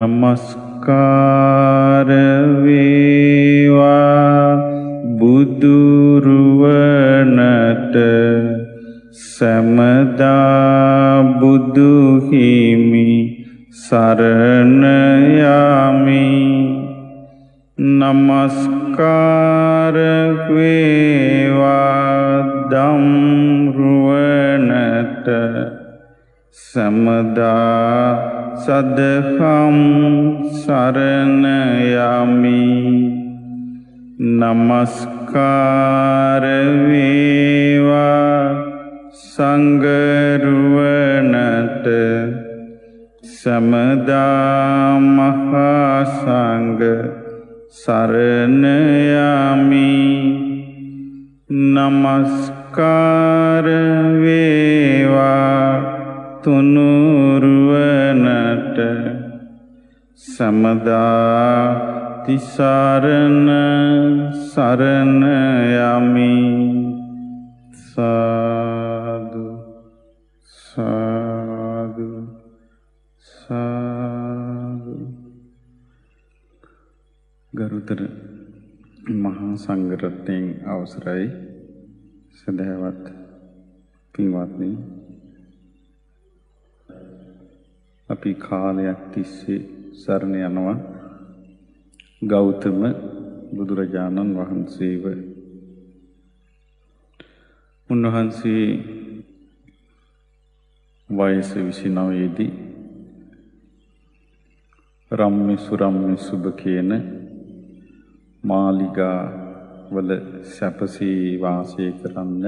නමස්කාර වේවා බුදුරුවනට සැමදා බුදුහිමි සරණයාමි නමස්කාර වේවා දම්රුවනට සැමදා සදහම් සරණයමි නමස්කාරවේවා සංගරුවනට. සමදා මහාසංග සරණයමි නමස්කාරවේවා තුනුරුවනට සමදා තිසරණ සරණයමි සාදු සාදු සාදු. ගරුතර මහා සංඝරත්නයෙන් අවසරයි. සදහවත් පින්වත්නි අපි කාලයක් තිස්සේ සරණ යනවා. ගෞතම බුදුරජාණන් වහන්සේව. උන්වහන්සේ වයස 29 දී රම්මි සුරම්මි සුබ කියන මාලිගා වල සැපසී වාසය කරන්න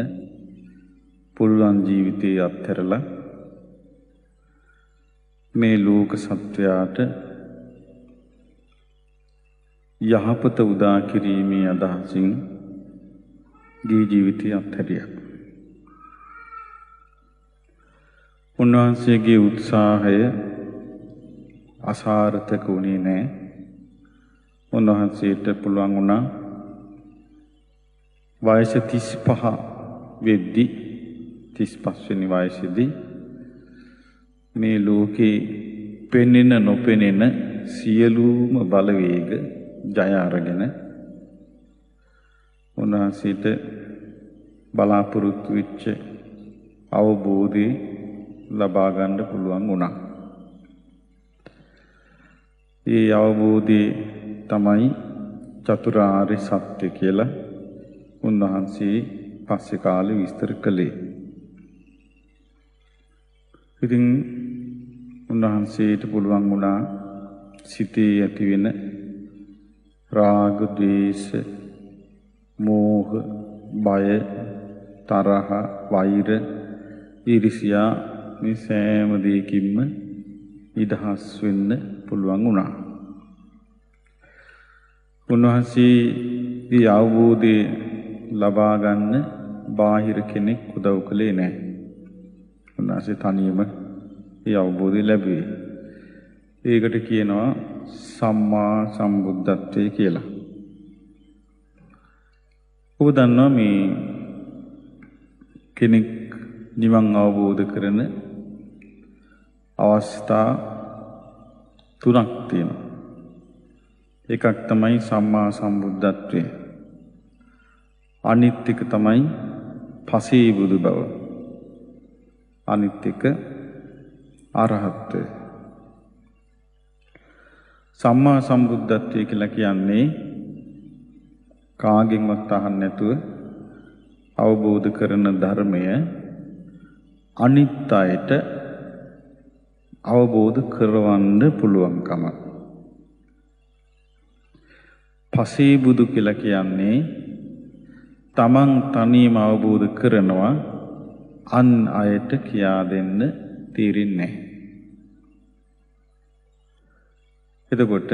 පුළුවන් ජීවිතය අත්හැරලා මේ ලෝක සත්වයාට යහපත උදා කිරීමේ අදහසින් ගේ ජීවිතය අත්හැරිය. උන්වහන්සේගේ උත්සාහය අසාර්ථක වුණේ නෑ. උන්වහන්සේට පුළුවන් වුණා වයස 35 වෙද්දි 35 වෙනි වයසේදී මේ ලෝකේ පෙනෙන නොපෙනෙන සියලුම බලවේග ජය අරගෙන උන්වහන්සේට බලාපොරොත්තු වෙච්ච අවබෝධය ලබා ගන්න පුළුවන් වුණා. ඒ අවබෝධය තමයි චතුරාර්ය සත්‍ය කියලා උන්වහන්සේ පස්සේ කාලේ විස්තර කළේ. ඉතින් උන්වහන්සේට පුළුවන් වුණා සිතේ ඇතිවෙන රාග, ද්වේෂ, මෝහ, බය, තරහ, වෛර, ඊර්ෂ්‍යා මේ සෑම දෙයකින්ම නිදහස් වෙන්න පුළුවන් වුණා. උන්වහන්සේ අවබෝධය ලබා ගන්න බාහිර කෙනෙක් උදව් කළේ නැහැ. උන්වහන්සේ තනියම ඒ අවබෝධය ලැබුවේ. ඒකට කියනවා සම්මා සම්බුද්ධත්වය කියලා. ඔබ දන්නවා මේ කෙනෙක් නිවන් අවබෝධ කරන අවස්ථා තුනක් තියෙනවා. එකක් තමයි සම්මා සම්බුද්ධත්වය. අනිත් එක තමයි පසේ බුදු බව. අනිත් එක අරහත්ත්වය. සම්මා සම්බුද්ධත්වය කියලා කියන්නේ කාගෙන්වත් අහන්න නැතුව අවබෝධ කරන ධර්මය අනිත් අයට අවබෝධ කරවන්න පුළුවන්කම. පසේ බුදු කියලා කියන්නේ තමන් තනියම අවබෝධ කරනවා අන් අයට කියා දෙන්න තීරෙන්නේ එතකොට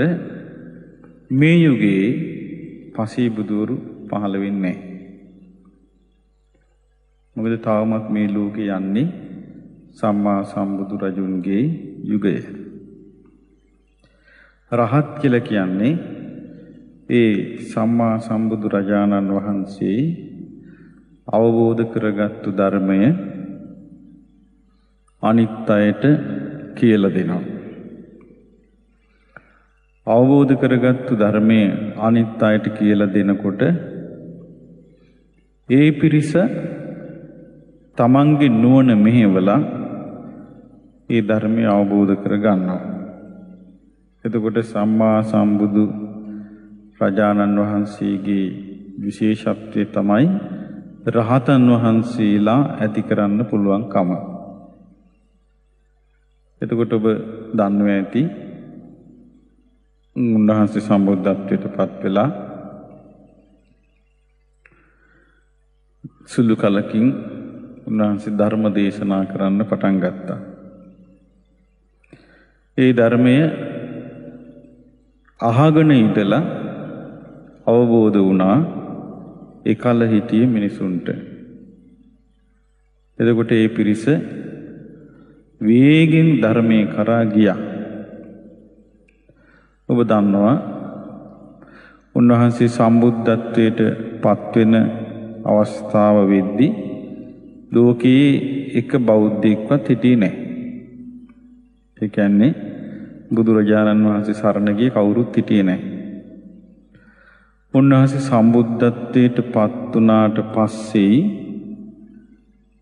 මේ යුගයේ පසේ බුදුරු පහළ වෙන්නේ මොකද තවමත් මේ ලෝකේ යන්නේ සම්මා සම්බුදු රජුන්ගේ යුගය. රහත් කියලා කියන්නේ ඒ සම්මා සම්බුදු රජාණන් වහන්සේ අවබෝධ කරගත්තු ධර්මය අනිත් අයට කියලා දෙනවා. අවබෝධ කරගත්තු ධර්මය අනිත් අයට කියලා දෙනකොට ඒ පිරිස තමන්ගේ නුවණ මෙහෙवला ඒ ධර්මය අවබෝධ කරගන්නවා. එතකොට සම්මා සම්බුදු රජාණන් වහන්සේගේ විශේෂත්වය තමයි රහතන් වහන්සේලා ඇති කරන්න පුළුවන්කම. එතකොට ඔබ දන්නවා ඇති උන්වහන්සේ සම්බුද්ධත්වයට පත් වෙලා සුළු කලකින් උන්වහන්සේ ධර්ම දේශනා කරන්න පටන් ගත්තා. ඒ ධර්මය අහගෙන ඉඳලා අවබෝධ වුණා එකල හිටිය මිනිසුන්ට. එතකොට ඒ පිරිස වේගෙන් ධර්මය කරා ගියා. ඔබ දන්නවා උන්වහන්සේ සම්බුද්ධත්වයට පත්වෙන අවස්ථාව වෙද්දි ලෝකයේ එක බෞද්ධයෙක්වත් හිටියේ නැහැ. ඒ කියන්නේ බුදුරජාණන් වහන්සේ සරණ ගිය කවුරුත් හිටියේ නැහැ. උන්වහන්සේ සම්බුද්ධත්වයට පත් වුණාට පස්සේ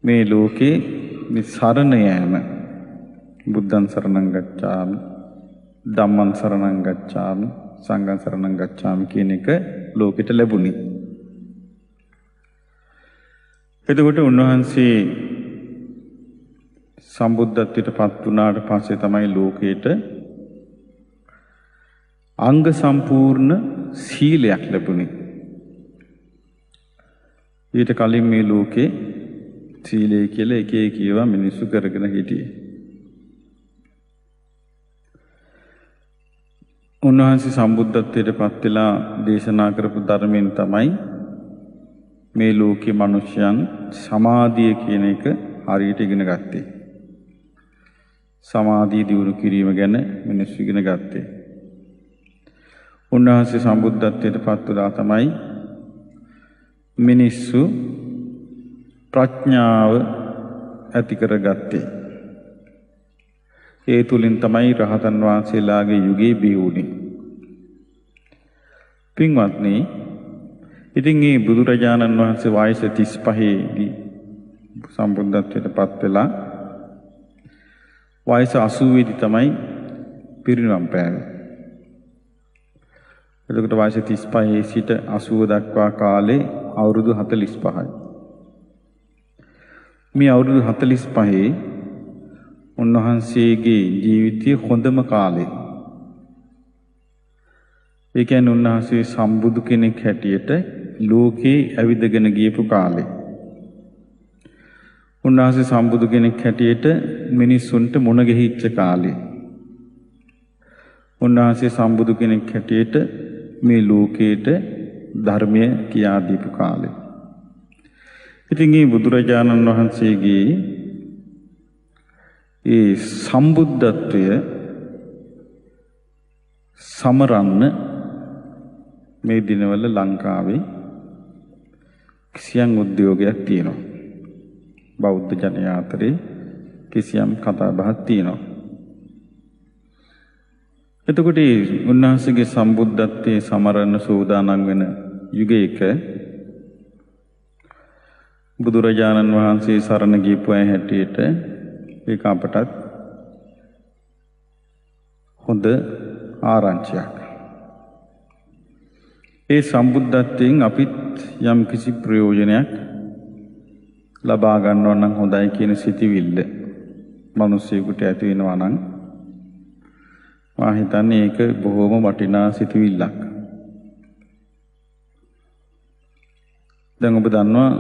මේ ලෝකේ මේ සරණ යෑම බුද්ධං සරණං ගච්ඡාමි ධම්මං සරණං ගච්ඡාමි සංඝං සරණං ගච්ඡාමි කියන එක ලෝකෙට ලැබුණි. එතකොට උන්වහන්සේ සම්බුද්ධත්වයට පත් වුණාට පස්සේ තමයි ලෝකයට අංග සම්පූර්ණ සීලයක් ලැබුණේ. ඊට කලින් මේ ලෝකේ සීලය කියලා එක එක ඒවා මිනිස්සු කරගෙන හිටියේ. උන්වහන්සේ සම්බුද්ධත්වයට පත් වෙලා දේශනා කරපු ධර්මයෙන් තමයි මේ ලෝකේ මිනිසයන් සමාධිය කියන එක හරියට ඉගෙන ගත්තේ. සමාධිය දියුණු කිරීම ගැන මිනිස්සු ඉගෙන ගත්තේ. උන්වහන්සේ සම්බුද්ධත්වයට පත් වුණා තමයි මිනිස්සු ප්‍රඥාව ඇති කරගත්තේ. ඒ තුලින් තමයි රහතන් වහන්සේලාගේ යුගයේ බිහි වුණේ. පින්වත්නි, ඉතින් මේ බුදුරජාණන් වහන්සේ වයස 35 දී සම්බුද්ධත්වයට පත් වෙලා වයස 80 දී තමයි පිරිනවම් පෑවේ. එතකොට වයස 35 සිට 80 දක්වා කාලේ අවුරුදු 45යි. මේ අවුරුදු 45 උන්වහන්සේගේ ජීවිතයේ හොඳම කාලේ. ඒ කියන්නේ උන්වහන්සේ සම්බුදු කෙනෙක් හැටියට ලෝකේ ඇවිදගෙන ගියපු කාලේ. උන්වහන්සේ සම්බුදු කෙනෙක් හැටියට මිනිස්සුන්ට මුණ ගැහිච්ච කාලේ. උන්වහන්සේ සම්බුදු කෙනෙක් හැටියට මේ ලෝකයට ධර්මය කියා දීපු කාලේ. ඉතින් මේ බුදුරජාණන් වහන්සේගේ ඒ සම්බුද්ධත්වය සමරන්න මේ දිනවල ලංකාවේ කිසියම් උද්‍යෝගයක් තියෙනවා. බෞද්ධ ජනයා අතරේ කිසියම් කතා බහක් තියෙනවා. එතකොට උන්වහන්සේගේ සම්බුද්ධත්වයේ සමරන්න සූදානම් වෙන යුගයක බුදුරජාණන් වහන්සේ සරණ ගියපු අය හැටියට ඒක අපටත් හොඳ ආරංචියක්. ඒ සම්බුද්ධත්වයෙන් අපිත් යම් කිසි ප්‍රයෝජනයක් ලබා ගන්නවා නම් හොඳයි කියන සිතිවිල්ල මිනිස්සෙකුට ඇති වෙනවා නම් මා හිතන්නේ ඒක බොහොම වටිනා සිතුවිල්ලක්. දැන් ඔබ දන්නවා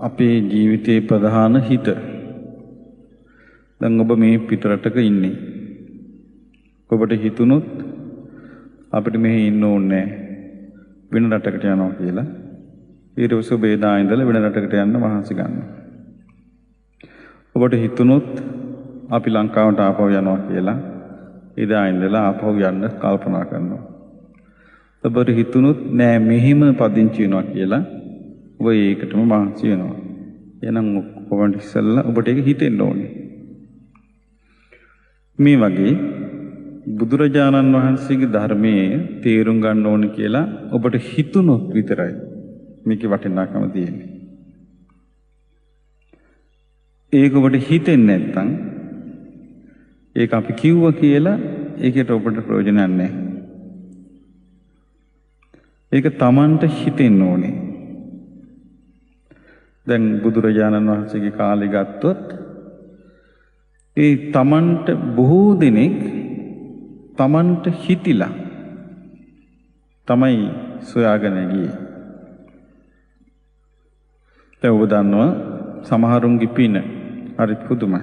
අපේ ජීවිතයේ ප්‍රධාන හිත. දැන් ඔබ මේ පිටරටක ඉන්නේ. ඔබට හිතුනොත් අපිට මෙහි ඉන්න ඕනේ වෙන රටකට යනවා කියලා. ඊට පස්සේ ඔබ එදා ඉඳලා වෙන රටකට යන්න මහන්සි ගන්නවා. ඔබට හිතුනොත් අපි ලංකාවට ආපහු යනවා කියලා එදා ඉඳලා ආපහු යන්න කල්පනා කරනවා. ඔබට හිතුනොත් නෑ මෙහිම පදිංචි වෙනවා කියලා ඔබ ඒකටම මහන්සි වෙනවා. එහෙනම් ඔබට ඉස්සෙල්ලා ඔබට ඒක හිතෙන්න ඕනේ. මේ වගේ බුදුරජාණන් වහන්සේගේ ධර්මයේ තේරුම් ගන්න ඕන කියලා ඔබට හිතුනොත් විතරයි මේකේ වටිනාකම තියෙන්නේ. ඒක ඔබට හිතෙන්නේ නැත්නම් ඒක අපි කිව්වා කියලා ඒකට ඔබට ප්‍රයෝජනයක් නැහැ. ඒක Tamanට හිතෙන්න ඕනේ. දැන් බුදුරජාණන් වහන්සේගේ කාලේ ගත්තොත් ඒ Tamanට බොහෝ දෙනෙක් Tamanට හිතිලා තමයි සොයාගෙන ගියේ. දැන් ඔබ දන්නවා සමහරුන්ගේ පින හරි පුදුමයි.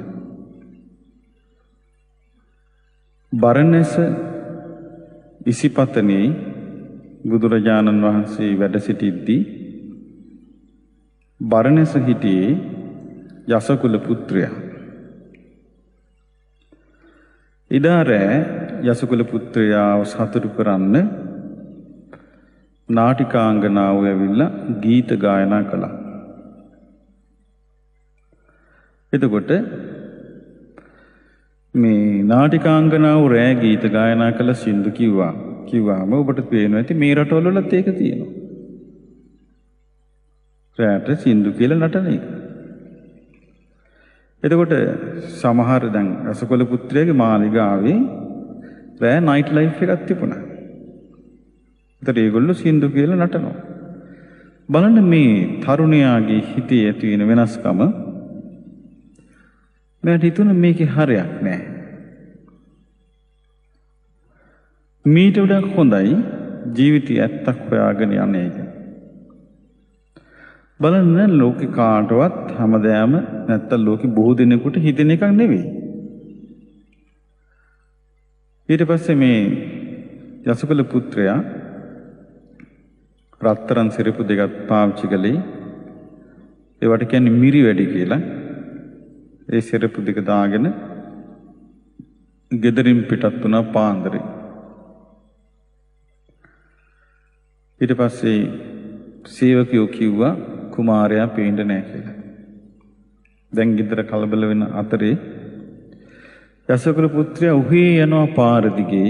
බරණැස ඉසිපතනේ බුදුරජාණන් වහන්සේ වැඩ සිටිද්දී බරණැස හිටියේ යසකුල පුත්‍රයා. එදා රෑ යසකුල පුත්‍රයාව සතුටු කරන්න නාටිකාංගනාව ඇවිල්ලා ගීත ගායනා කළා. එතකොට මේ නාටිකාංගනාව රෑ ගීත ගායනා කළ සින්දු කිව්වා. කිව්වාම ඔබට පේනවා ඇති මේ රටවලත් ඒක තියෙනවා. රෑට සින්දු කියලා නටන එක. එතකොට සමහර දැන් රසකොල පුත්‍රයාගේ මාලිගාවේ රෑ නයිට් ලයිෆ් එකක් තිබුණා. ඒතර ඒගොල්ලෝ සින්දු කියලා නටනවා. බලන්න මේ තරුණයාගේ හිතේ ඇති වෙන වෙනස්කම මට හිතුණා මේකේ හරයක් නැහැ. මීට වඩා හොඳයි ජීවිතය ඇත්තක් හොයාගෙන යන එක. බලන්න ලෝකේ කාටවත් හැමදාම නැත්තම් ලෝකේ බොහෝ දෙනෙකුට හිතෙන එකක් නෙවෙයි. ඊට පස්සේ මේ යසකල පුත්‍රයා රත්තරන් සිරපු දෙකක් පාවිච්චි කළේ ඒවට කියන්නේ මිරි වැඩි කියලා. ඒ සිරපු දෙක දාගෙන ගෙදරින් පිටත් වුණා පාන්දරේ. ඊට පස්සේ සේවකයෝ කිව්වා කුමාරයා පේන්න නැහැ කියලා. දැන් ගෙදර කලබල වෙන අතරේ යසකුල පුත්‍රයා උහි යනවා පාර දිගේ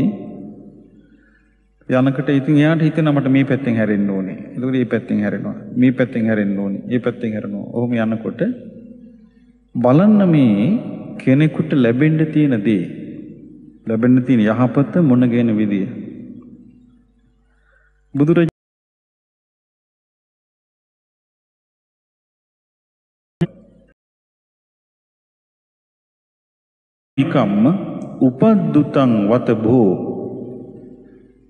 යනකට ඉතින් එයාට හිතෙනවා මට මේ පැත්තෙන් හැරෙන්න ඕනේ. එතකොට මේ පැත්තෙන් හැරෙනවා. මේ පැත්තෙන් හැරෙන්න ඕනේ. මේ පැත්තෙන් හැරෙනවා. ඔහොම යනකොට බලන්න මේ කෙනෙකුට ලැබෙන්න තියෙන දේ ලැබෙන්න තියෙන යහපත මොන ගැන විදිය. බුදුරජාණන් නිකම්ම උපද්දුතං වත භෝ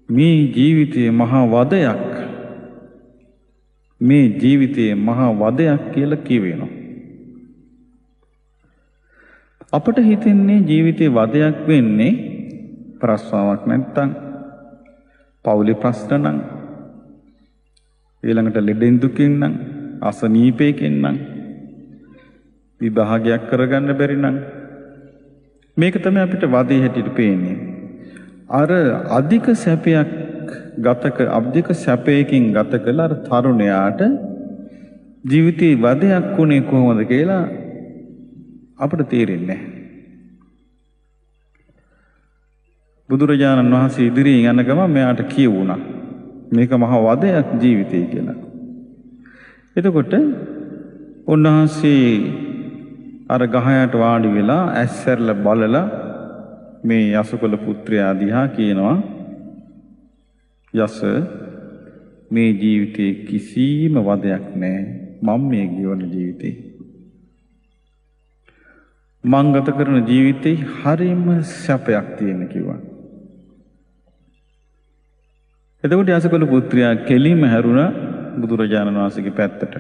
මේ ජීවිතයේ මහා වදයක්. මේ ජීවිතයේ මහා වදයක් කියලා කියවෙනවා. අපට හිතෙන්නේ ජීවිතේ වදයක් වෙන්නේ ප්‍රස්වාවක් නැත්තම් පවුලි ප්‍රශ්න නම් ඊළඟට ලෙඩෙන් දුකින් නම් අසනීපයකින් නම් විභාගයක් කරගන්න බැරි නම් මේක තමයි අපිට වදේ හැටියට පේන්නේ. අර අධික සැපයක් ගතක අධික සැපයකින් ගත කළ අර තරුණයාට ජීවිතේ වදයක් වුණේ කොහොමද කියලා අපට තේරෙන්නේ බුදුරජාණන් වහන්සේ ඉදිරියෙන් යන ගමන් මෙයාට කියවුණා. මේක මහා වදයක් ජීවිතේ කියලා. එතකොට උන්වහන්සේ අර ගහයට වාඩි වෙලා ඇස්සැරලා බලලා මේ යසකොල පුත්‍රයා දිහා කියනවා යස මේ ජීවිතේ කිසිම වදයක් නැහැ මම මේ ජීවන ජීවිතේ. මං ගත කරන ජීවිතේ හරිම සැපයක් තියෙන කිව්වා. එතකොට යසකොල පුත්‍රයා කෙලින්ම හැරුණා බුදුරජාණන් වහන්සේගේ පැත්තට.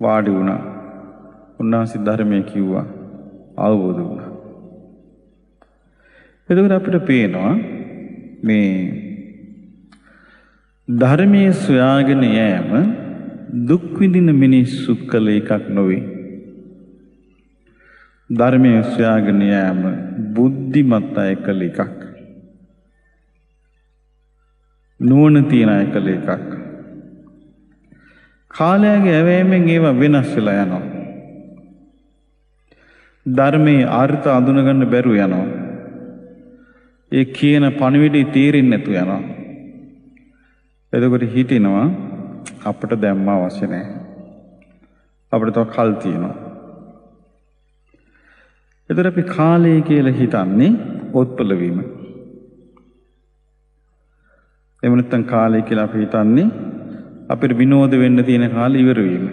වාඩි වුණා. උන්වහන්සේ ධර්මය කිව්වා අවබෝධ වුණා. එතකොට අපිට පේනවා මේ ධර්මයේ සොයාගෙන යෑම දුක් විඳින මිනිස්සු කළ එකක් නොවේ. ධර්මයේ සොයාගෙන යෑම බුද්ධිමත් අය කළ එකක්. නුවණ තියන අය කළ එකක්. කාලයගේ ඇවෑමෙන් ඒවා වෙනස් වෙලා යනවා. ධර්මයේ අර්ථ අඳුනගන්න බැරුව යනවා. ඒ කියන පණිවිඩය තේරෙන්නේ නැතු යනවා. එතකොට හිතෙනවා අපිට දැම්ම අවශ්‍ය නැහැ. අපිට තව කල් තියෙනවා. එතකොට අපි කාලය කියලා හිතන්නේ ඔත්පල වීම. එහෙම නැත්නම් කාලය කියලා අපි හිතන්නේ අපිට විනෝද වෙන්න තියෙන කාලේ ඉවර වීම.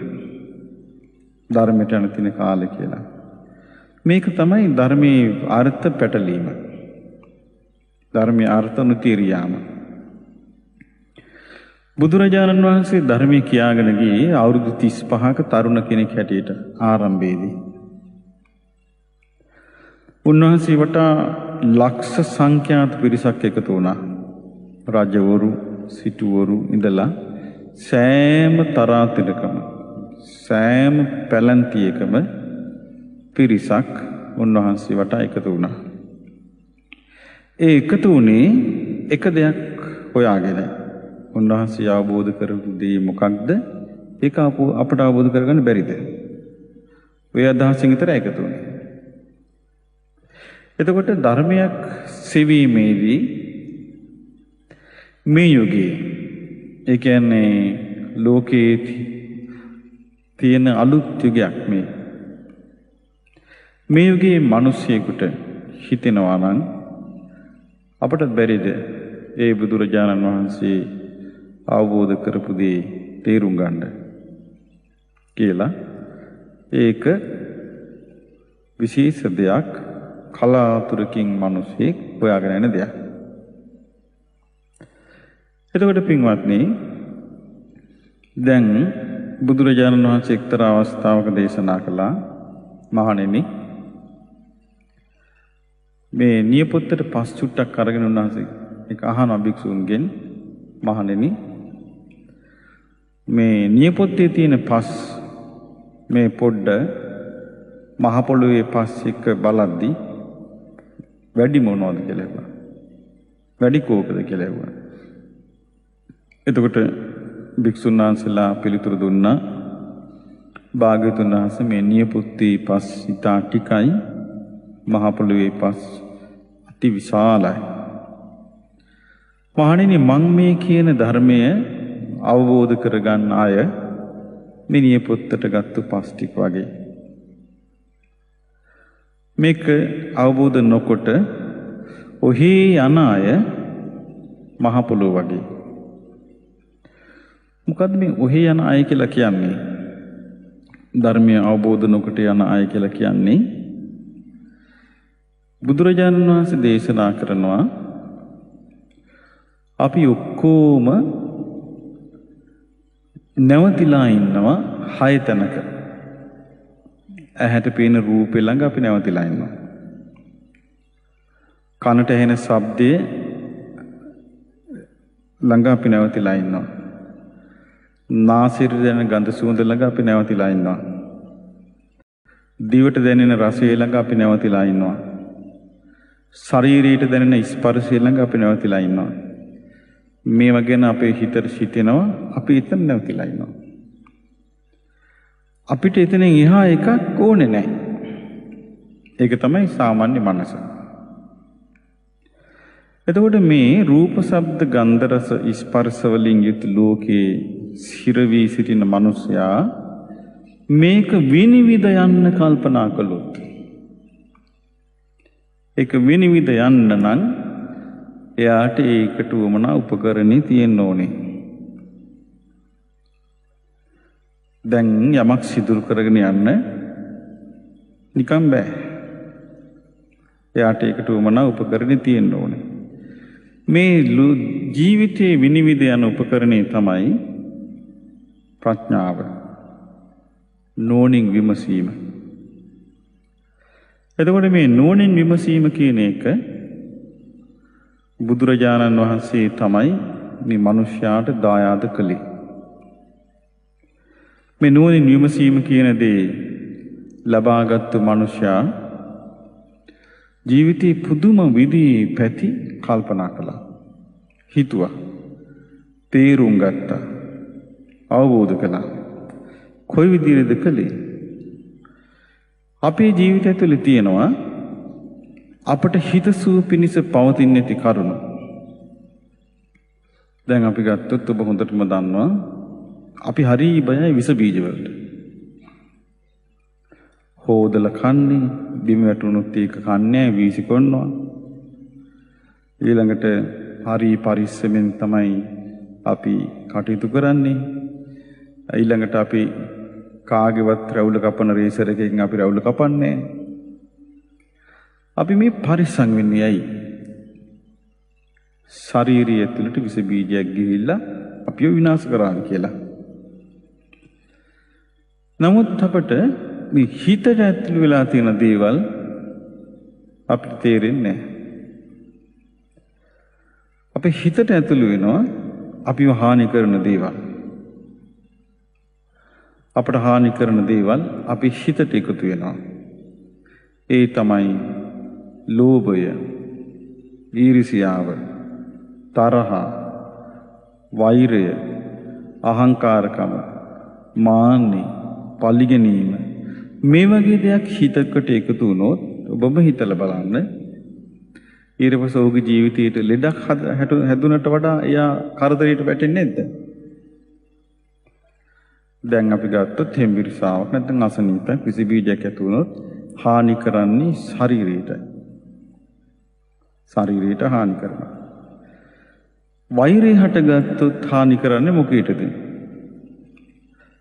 ධර්මයට යන තියෙන කාලය කියලා. මේක තමයි ධර්මයේ අර්ථ පැටලීම. ධර්මයේ අර්ථ නොතීරියාම. බුදුරජාණන් වහන්සේ ධර්මය කියාගෙන ගියේ අවුරුදු 35ක තරුණ කෙනෙක් හැටියට ආරම්භයේදී. උන්වහන්සේ වටා ලක්ෂ සංඛ්‍යාත පිරිසක් එකතු වුණා. රජවරු, සිටුවරු ඉඳලා සෑම තරාතිරකම සෑම පැලැන්තියකම පිරිසක් උන්වහන්සේ වටා එකතු වුණා. ඒ එකතු වුණේ එක දෙයක් හොයාගෙන. උන්වහන්සේ අවබෝධ කරපු දේ මොකක්ද? ඒක අපට අවබෝධ කරගන්න බැරිද? ඔය අදහසින් විතර එකතු වුණේ. එතකොට ධර්මයක් සෙවීමේදී මේ යුගයේ ඒ කියන්නේ ලෝකයේ තියෙන අලුත් යුගයක් මේ. මේ යුගයේ මිනිස්සෙකුට හිතෙනවා නම් අපට බැරිද ඒ බුදුරජාණන් වහන්සේ අවබෝධ කරපු දේ තේරුම් ගන්න කියලා ඒක විශේෂ දෙයක් කලාතුරකින් මිනිසෙක් හොයාගෙන යන දෙයක්. එතකොට පින්වත්නි දැන් බුදුරජාණන් වහන්සේ එක්තරා අවස්ථාවක දේශනා කළා මහණෙනි මේ නියපොත්තට පස් චුට්ටක් අරගෙන උන්වහන්සේ ඒක අහනවා භික්ෂූන්ගෙන් මහණෙනි මේ නියපොත්තේ තියෙන පස් මේ පොඩ්ඩ මහ පොළොවේ පස් එක්ක බලද්දි වැඩි මොනවද කියලා ඇහුවා. වැඩි කෝකද කියලා ඇහුවා. එතකොට භික්ෂුන් වහන්සේලා පිළිතුරු දුන්නා භාග්‍යතුන් වහන්සේ මේ නියපොත්තේ පස් ඉතා ටිකයි මහ පොළොවේ පස් අති විශාලයි. මහණෙනි මං මේ කියන ධර්මය අවබෝධ කරගන්න අය මිනිය පොත්තට ගත්තු පස් ටික වගේ. මේක අවබෝධ නොකොට ඔහේ යන අය මහ පොළොව වගේ. මොකද්ද මේ ඔහේ යන අය කියලා කියන්නේ? ධර්මය අවබෝධ නොකොට යන අය කියලා කියන්නේ බුදුරජාණන් වහන්සේ දේශනා කරනවා අපි ඔක්කොම නැවතිලා ඉන්නවා හය තැනක. ඇහැට පේන රූපෙ ළඟ අපි නැවතිලා ඉන්නවා. කනට ඇහෙන ශබ්දය ළඟ අපි නැවතිලා ඉන්නවා. නාසයට දැනෙන ගඳ සුවඳ ළඟ අපි නැවතිලා ඉන්නවා. දිවට දැනෙන රසය ළඟ අපි නැවතිලා ඉන්නවා. ශරීරයට දැනෙන ස්පර්ශය ළඟ අපි නැවතිලා ඉන්නවා. මේව ගැන අපේ හිතට සිතෙනවා අපි එතන නැවතිලා ඉන්නවා. අපිට එතනින් එහා එකක් ඕනේ නැහැ. ඒක තමයි සාමාන්‍ය මනස. එතකොට මේ රූප ශබ්ද ගන්ධ රස ස්පර්ශ වලින් යුත් ලෝකේ සිර වී සිටින මිනිසයා මේක විනිවිද යන්න කල්පනා කළොත් ඒක විනිවිද යන්න නම් එයාට ඒකට වමනා උපකරණේ තියෙන්න ඕනේ. දැන් යමක් සිදුරු කරගෙන යන්න නිකම් බෑ. එයාට ඒකට වමනා උපකරණේ තියෙන්න ඕනේ. මේ ජීවිතයේ විනිවිද යන උපකරණේ තමයි ප්‍රඥාව. නෝනින් විමසීම. එතකොට මේ නෝනින් විමසීම කියන එක බුදුරජාණන් වහන්සේ තමයි මේ මිනිස්යාට දායාද කළේ. මේ නුවණින් විමසීම කියන දේ ලබාගත්තු මිනිසයා ජීවිතේ පුදුම විදිහේ පැති කල්පනා කළා. හිතුවා. තේරුම් ගත්තා. අවබෝධ කළා. කොයි විදිහේද කළේ? අපේ ජීවිතය තුළ තියෙනවා අපට හිතසුව පිණිස පවතින්න ඇති කරුණු. දැන් අපි ගත්තොත් ඔබ හොඳටම දන්නවා අපි හරි බයයි විස බීජවලට. හෝදල කන්නේ බිම වැටුණුත් ඒක කන්නේ වීසිකොන්නවා. ඊළඟට හරි පරිස්සමෙන් තමයි අපි කටයුතු කරන්නේ. ඊළඟට අපි කාගෙවත් රැවුල කපන රේසර එකකින් අපි රැවුල කපන්නේ. අපි මේ පරිස්සම් වෙන්නේ ඇයි? ශාරීරිය ඇතුළට විස බීජයක් ගිහිල්ලා අපිව විනාශ කරන්න කියලා. නමුත් අපට මේ හිතට ඇතුළු වෙලා තියෙන දේවල් අපිට තේරෙන්නේ නැහැ. අපේ හිතට ඇතුළු වෙනවා අපිව හානි කරන දේවල්. අපට හානි කරන දේවල් අපි හිතට එකතු වෙනවා. ඒ තමයි ලෝභය, ඊර්ෂියාව, තරහ, වෛරය, අහංකාරකම, මාන්නේ, පලිගැනීම මේ වගේ දෙයක් හිතකට එකතු වුණොත් ඔබම හිතලා බලන්න ඊට පස්සේ ඔහුගේ ජීවිතයට ලෙඩක් හැදුනට වඩා එයා කරදරයට වැටෙන්නේ නැද්ද? දැන් අපි ගත්තොත් හෙම්බිරිසාවක් නැත්නම් අසනීපයක් විස බීජයක් ඇති වුණොත් හානි කරන්නේ ශරීරයටයි. ශරීරයට හානි කරනවා. වෛරය හටගත්තොත් හානි කරන්නේ මොකේටද?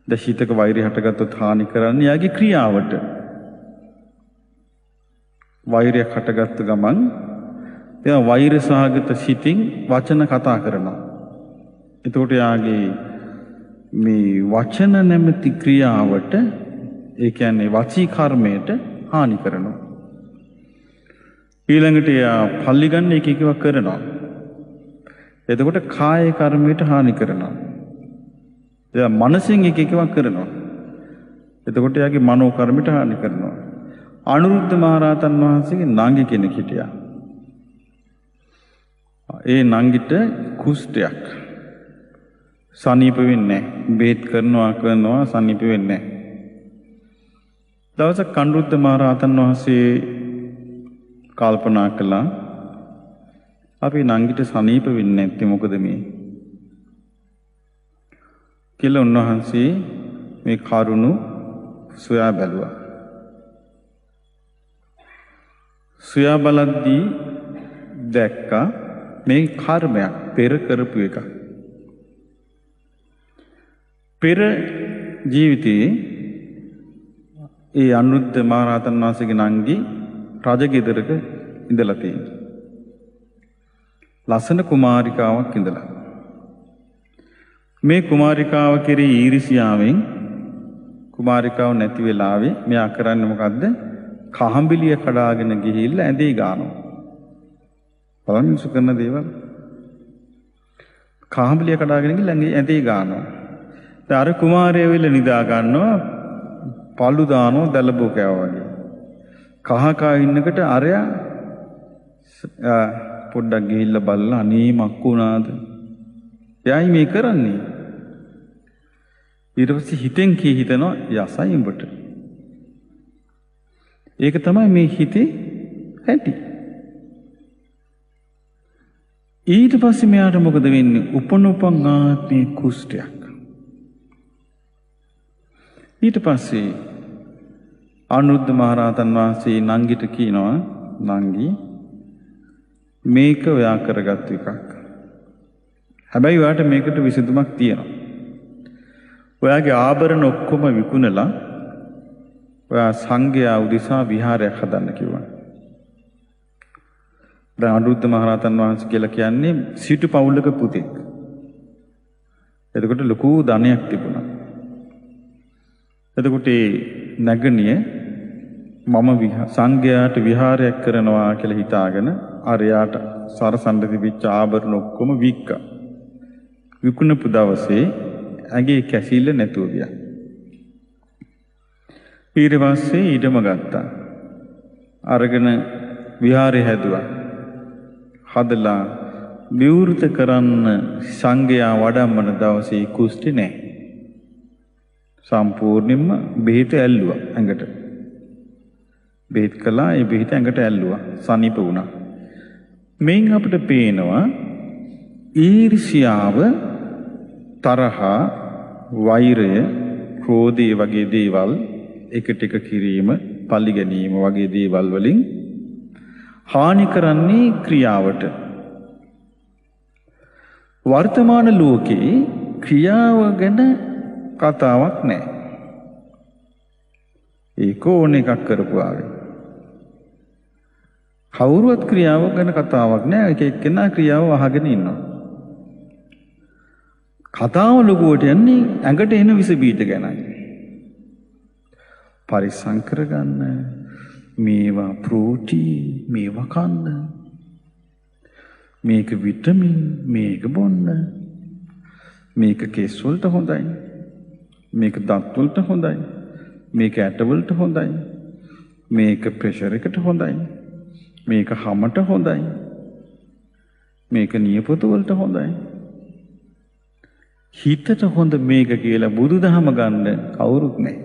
දශීතක වෛරය හටගත්තොත් හානි කරන්නේ යාගේ ක්‍රියාවට. වෛරයක් හටගත්ත ගමන් එයා වෛර සහගත සිතින් වචන කතා කරනවා. එතකොට යාගේ මේ වචන නැමැති ක්‍රියාවට ඒ කියන්නේ වචී කර්මයට හානි කරනවා. ඊළඟට එයා පල්ලි ගන්න එක එකව කරනවා. එතකොට කාය කර්මයට හානි කරනවා. එයා මනසින් එක එකව කරනවා. එතකොට එයාගේ මනෝ කර්මයට හානි කරනවා. අනුරුද්ධ මහරහතන් වහන්සේගේ නංගි කෙනෙක් හිටියා. ඒ නංගිට කුෂ්ඨයක් සනීප වෙන්නේ බේත් කරනවා කරනවා සනීප වෙන්නේ දවසක් කණ්ඩුද්ද මහරහතන් වහන්සේ කල්පනා කළා අපි නංගිට සනීප වෙන්නේ නැත්තේ මොකද මේ? කියලා උන්වහන්සේ මේ කරුණු සොයා බැලුවා. සොයා බලද්දී දැක්කා මේ කර්මයක් පෙර කරපු එකක්. පෙර ජීවිතයේ ඒ අනුරුද්ධ මහරහතන් වහන්සේගේ නංගි රජගෙදරක ඉඳලා තියෙනවා. ලස්සන කුමාරිකාවක් ඉඳලා. මේ කුමාරිකාව කෙරෙහි ඊර්ෂියාවෙන් කුමාරිකාව නැති වෙලාවේ මෙයා කරන්නේ මොකද්ද? කහඹිලිය කඩාගෙන ගිහිල්ලා ඇඳේ ගන්නවා. බලන්න මිනිස්සු කරන දේවල්. කහඹිලිය කඩාගෙන ගිහිල්ලා ඇඳේ ගන්නවා. අර කුමාරය වෙල නිදා ගන්නවා පල්ලු දානෝ දැලබෝ කෑව වගේ. කහකා ඉන්නකට අරයා පොඩ්ඩක් ගිහිල්ලා බලලා අනේ මක්කු වුණාද? එයයි මේ කරන්නේ. ඊට පස්සේ හිතෙන් කී හිතනවා යසයි උඹට. ඒක තමයි මේ හිතේ ඇති. ඊට පස්සේ මෙයාට මොකද වෙන්නේ? උපනුපන් ආත්මේ කුෂ්ඨයක්. ඊට පස්සේ අනුරුද්ධ මහරහතන් වහන්සේ නංගිට කියනවා නංගි මේක ඔයා කරගත්තු එකක්. හැබැයි ඔයාට මේකට විසඳුමක් තියෙනවා. ඔයාගේ ආභරණ ඔක්කොම විකුණලා ඔයා සංඝයා උදෙසා විහාරයක් හදන්න කිව්වා. දැන් අනුරුද්ධ මහරහතන් වහන්සේ කියලා කියන්නේ සිටු පවුලක පුතෙක්. එතකොට ලොකු ධනයක් තිබුණා. එතකොට ඒ නැගණිය මම සංඝයාට විහාරයක් කරනවා කියලා හිතාගෙන අරයාට සරසන්න තිබිච්ච ආභරණ ඔක්කොම වික්කා. විකුණපු දවසේ ඇගේ කැසිල්ල නැතුව ගියා. ඊට පස්සේ ඊටම ගත්තා. අරගෙන විහාරය හැදුවා. හදලා විවෘත කරන්න සංඝයා වඩම්මන දවසේ කුස්ටි නැහැ. සම්පූර්ණයෙන්ම බෙහෙත ඇල්ලුවා ඇඟට. බෙහෙත් කළා ඒ බෙහෙත ඇඟට ඇල්ලුවා සනීප වුණා. මෙයින් අපිට පේනවා ඊර්ෂියාව තරහා වෛරය ක්‍රෝධය වගේ දේවල් එකට එක කිරීම පල්ලි ගැනීම වගේ දේවල් වලින් හානි කරන්නේ ක්‍රියාවට වර්තමාන ලෝකේ ක්‍රියාව ගැන කතාවක් නැහැ. ඒක ඕන එකක් කරපු ආවේ. කවුරුවත් ක්‍රියාව ගැන කතාවක් නැහැ. එක එක්කෙනා ක්‍රියාව අහගෙන ඉන්නවා. කතාව ලොකුවට යන්නේ ඇඟට එන විස බීජ ගැනයි. පරිස්සම් කරගන්න මේවා ප්‍රෝටීන් මේවා කන්න මේක විටමින් මේක බොන්න මේක කෙස් වලට හොඳයි මේක දත් වලට හොඳයි. මේක ඇට වලට හොඳයි. මේක ප්‍රෙෂර් එකට හොඳයි. මේක හමට හොඳයි. මේක නියපොතු වලට හොඳයි. හිතට හොඳ මේක කියලා බුදුදහම ගන්න කවුරුත් නැහැ.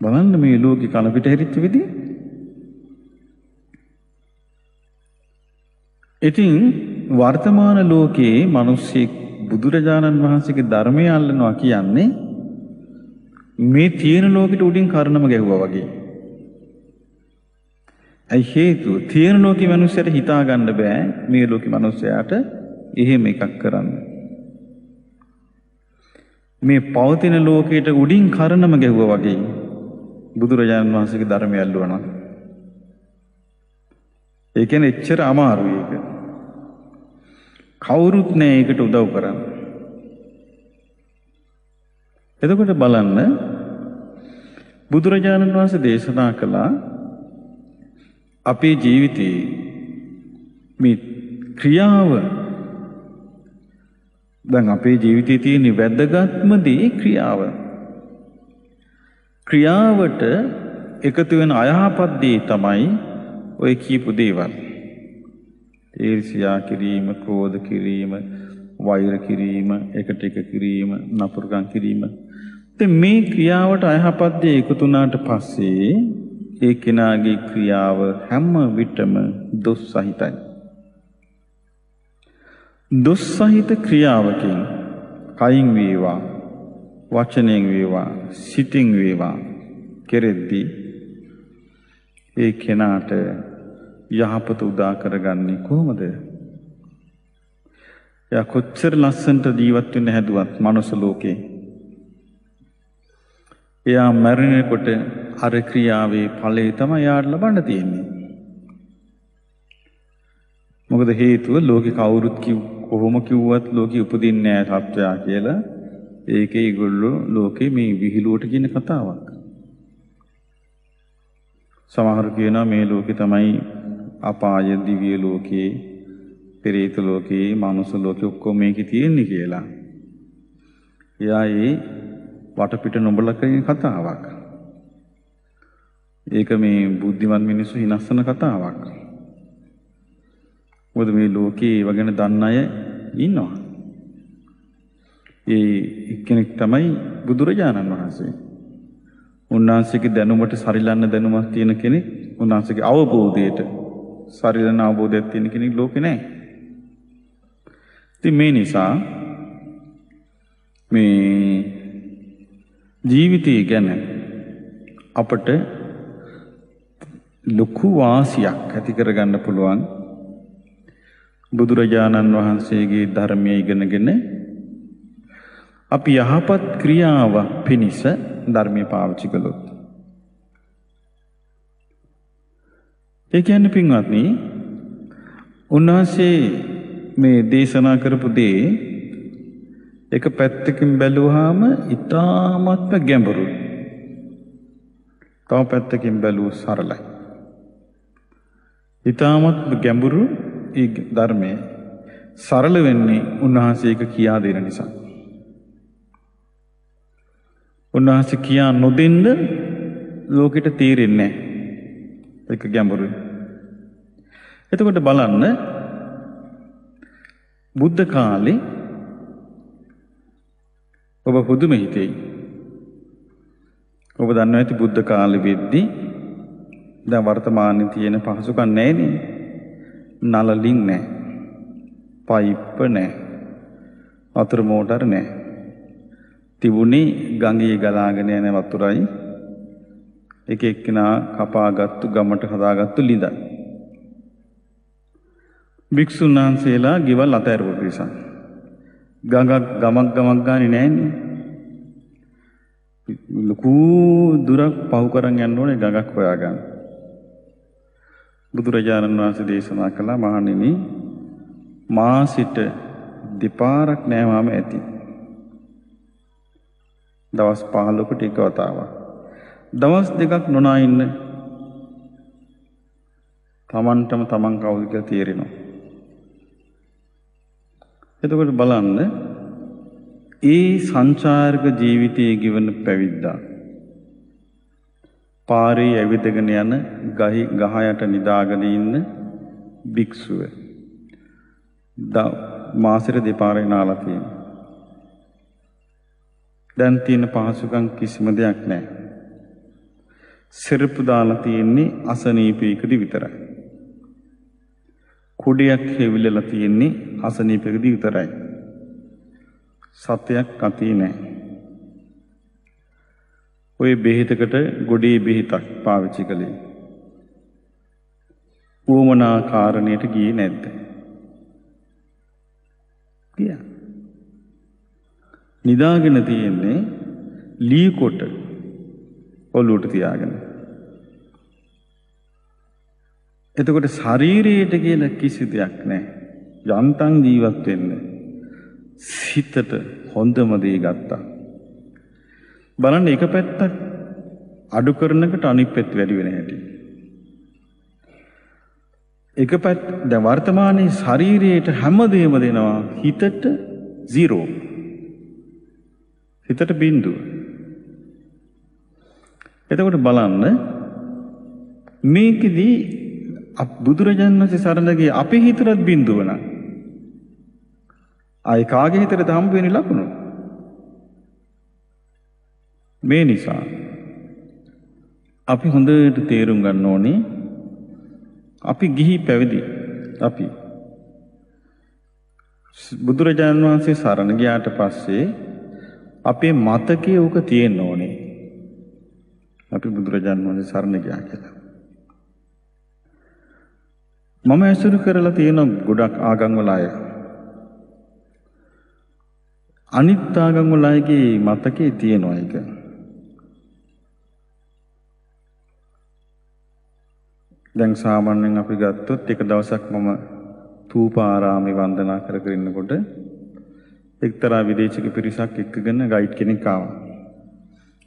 බලන්න මේ ලෝකේ කන පිට හැරිච්ච විදිය. ඉතින් වර්තමාන ලෝකයේ මිනිස්සෙක් බුදුරජාණන් වහන්සේගේ ධර්මය අල්ලනවා කියන්නේ මේ තියෙන ලෝකෙට උඩින් කර්ණම ගැහුවා වගේ. ඇයි හේතුව තියෙන ලෝකේ මිනිස්සුන්ට හිතා ගන්න බෑ මේ ලෝකේ මිනිස්සයාට එහෙම එකක් කරන්න. මේ පවතින ලෝකයට උඩින් කර්ණම ගැහුවා වගේ බුදුරජාණන් වහන්සේගේ ධර්මය ඇල්ලුවා නම් ඒ කියන්නේ එච්චර අමාරුයි ඒක. කවුරුත් නෑ ඒකට උදව් කරන්න. එතකොට බලන්න බුදුරජාණන් වහන්සේ දේශනා කළා අපේ ජීවිතයේ මේ ක්‍රියාව දැන් අපේ ජීවිතයේ තියෙන වැදගත්ම දේ ක්‍රියාව. ක්‍රියාවට එකතු වෙන අයහපත් දේ තමයි ඔය කියපු දේවල්. ඊර්ෂ්‍යා කිරීම, ක්‍රෝධ කිරීම, වෛර කිරීම, එකට එක කිරීම, නපුරුකම් කිරීම. ඉතින් මේ ක්‍රියාවට අයහපත් දේ එකතු වුණාට පස්සේ ඒ කෙනාගේ ක්‍රියාව හැම විටම දොස් සහිතයි. දොස් සහිත ක්‍රියාවකින් කයින් වේවා වචනයෙන් වේවා සිතින් වේවා කෙරෙද්දී ඒ කෙනාට යහපත උදා කරගන්නේ කොහොමද? එයා කොච්චර ලස්සනට ජීවත් වෙන්න හැදුවත් මනුස්ස ලෝකේ එයා මැරෙනකොට අර ක්‍රියාවේ ඵලය තමයි යාට ලබන්න තියෙන්නේ. මොකද හේතුව ලෝකේ කවුරුත් කිව් කොහොම කිව්වත් ලෝකෙ උපදින්නේ නැහැ සත්‍යය කියලා ඒකේ ඒගොල්ලෝ ලෝකේ මේ විහිළුවට කියන කතාවක්. සමහර කියනවා මේ ලෝකේ තමයි අපාය දිව්‍ය ලෝකේ, පෙරේත ලෝකේ, මනුස්ස ලෝකේ ඔක්කොම මේකේ තියෙන්නේ කියලා. එයා ඒ වටපිට නොබල කියන කතාවක්. ඒක මේ බුද්ධිමත් මිනිස්සු හිනස්සන කතාවක්. මොකද මේ ලෝකේ ඒව ගැන දන්න අය ඉන්නවා. ඒ එක්කෙනෙක් තමයි බුදුරජාණන් වහන්සේ. උන්වහන්සේගේ දැනුමට සරිලන්න දැනුමක් තියෙන කෙනෙක් උන්වහන්සේගේ අවබෝධයට සරිලන අවබෝධයක් තියෙන කෙනෙක් ලෝකේ නැහැ. ඉතින් මේ නිසා මේ ජීවිතය ගැන අපට ලොකු වාසියක් ඇති කරගන්න පුළුවන් බුදුරජාණන් වහන්සේගේ ධර්මය ඉගෙනගෙන අපි යහපත් ක්‍රියාවක් පිණිස ධර්මය පාවිච්චි කළොත්. ඒ කියන්නේ පින්වත්නි උන්වහන්සේ මේ දේශනා කරපු දේ එක පැත්තකින් බැලුවාම ඊ타මත්ම ගැඹුරුයි. තව පැත්තකින් බැලුව සරලයි. ඊ타මත්ම ගැඹුරු ඒ ධර්මයේ සරල වෙන්නේ උන්වහන්සේ ඒක කියා දෙන නිසා. උන්වහන්සේ කියා නොදෙන්න ලෝකෙට තේරෙන්නේ නැහැ. ඒක ගැඹුරුයි. එතකොට බලන්න බුද්ධ කාලේ ඔබ පුදුම හිතෙයි. ඔබ දන්නවා ඇති බුද්ධ කාලෙ වෙද්දී දැන් වර්තමානයේ තියෙන පහසුකම් නැහැනේ. නලලින් නැහැ. පයිප් නැහැ. වතුර මෝටර නැහැ. තිබුණේ ගඟේ ගලාගෙන යන වතුරයි එක එක්කෙනා කපාගත්තු ගමට හදාගත්තු ලිඳයි. භික්ෂුන් වහන්සේලා ගෙවල් අතෑරපු පිරිසක්. ගඟක් ගමක් ගමක් ගානේ නැන්නේ. ලොකු දුරක් පහු කරන් යන්න ඕනේ ගඟක් හොයාගන්න. බුදුරජාණන් වහන්සේ දේශනා කළා මහණෙනි මා සිට දෙපාරක් නෑවාම ඇති. දවස් 15කට එක වතාවක්. දවස් දෙකක් නොනා ඉන්න තමන්ටම තමන් කවුද කියලා තේරෙනවා. එතකොට බලන්න ඒ සංචාරක ජීවිතයේ ගෙවන පැවිද්දා පාරේ ඇවිදගෙන යන ගහි ගහ යට නිදාගෙන ඉන්න භික්ෂුව මාසෙට දෙපාරේ නාලා තියෙනවා. දැන් තියෙන පහසුකම් කිසිම දෙයක් නැහැ. සෙරප්පු දාලා තියෙන්නේ අසනීපයකදී විතරයි. කුඩයක් හෙවිලලා තියෙන්නේ අසනීපයකදී විතරයි. සත්‍යයක් අතේ නැහැ. ඔය බෙහෙතකට ගොඩේ බෙහෙතක් පාවිච්චි කළේ. ඌමනා කාරණයට ගියේ නැද්ද? ගියා. නිදාගෙන තියෙන්නේ ලී කොට ඔලුවට තියාගෙන. එතකොට ශරීරයට කියලා කිසි දෙයක් නැහැ. යන්තම් ජීවත් වෙන්න. සිතට හොඳම දේ ගත්තා. බලන්න එක පැත්තක් අඩු කරනකට අනිත් පැත්ත වැඩි වෙන හැටි. එක පැත්ත දැන් වර්තමානයේ ශරීරයට හැමදේම දෙනවා හිතට 0. හිතට බිඳුව. එතකොට බලන්න මේකෙදී බුදුරජාණන් වහන්සේ සරණ ගියේ අපේ හිතට බිඳුව නම් ආයි කාගේ හිතටද හම්බ වෙන්නේ ලකුණු මේ නිසා අපි හොඳට තේරුම් ගන්න ඕනේ අපි ගිහි පැවිදි අපි බුදුරජාණන් වහන්සේ සරණ ගියාට පස්සේ අපේ මතකයේ උක තියෙන්න ඕනේ. අපි බුදුරජාණන් වහන්සේ සරණ ගියා කියලා. මම ඇසුරු කරලා තියෙන ගොඩක් ආගම් වල අය. අනිත් ආගම් වල අයගේ මතකේ තියෙනවා ඒක. දැන් සාමාන්‍යයෙන් අපි ගත්තොත් එක දවසක් මම තූපාරාමේ වන්දනා කර කර ඉන්නකොට එක්තරා විදේශික පිරිසක් එක්කගෙන ගයිඩ් කෙනෙක් ආවා.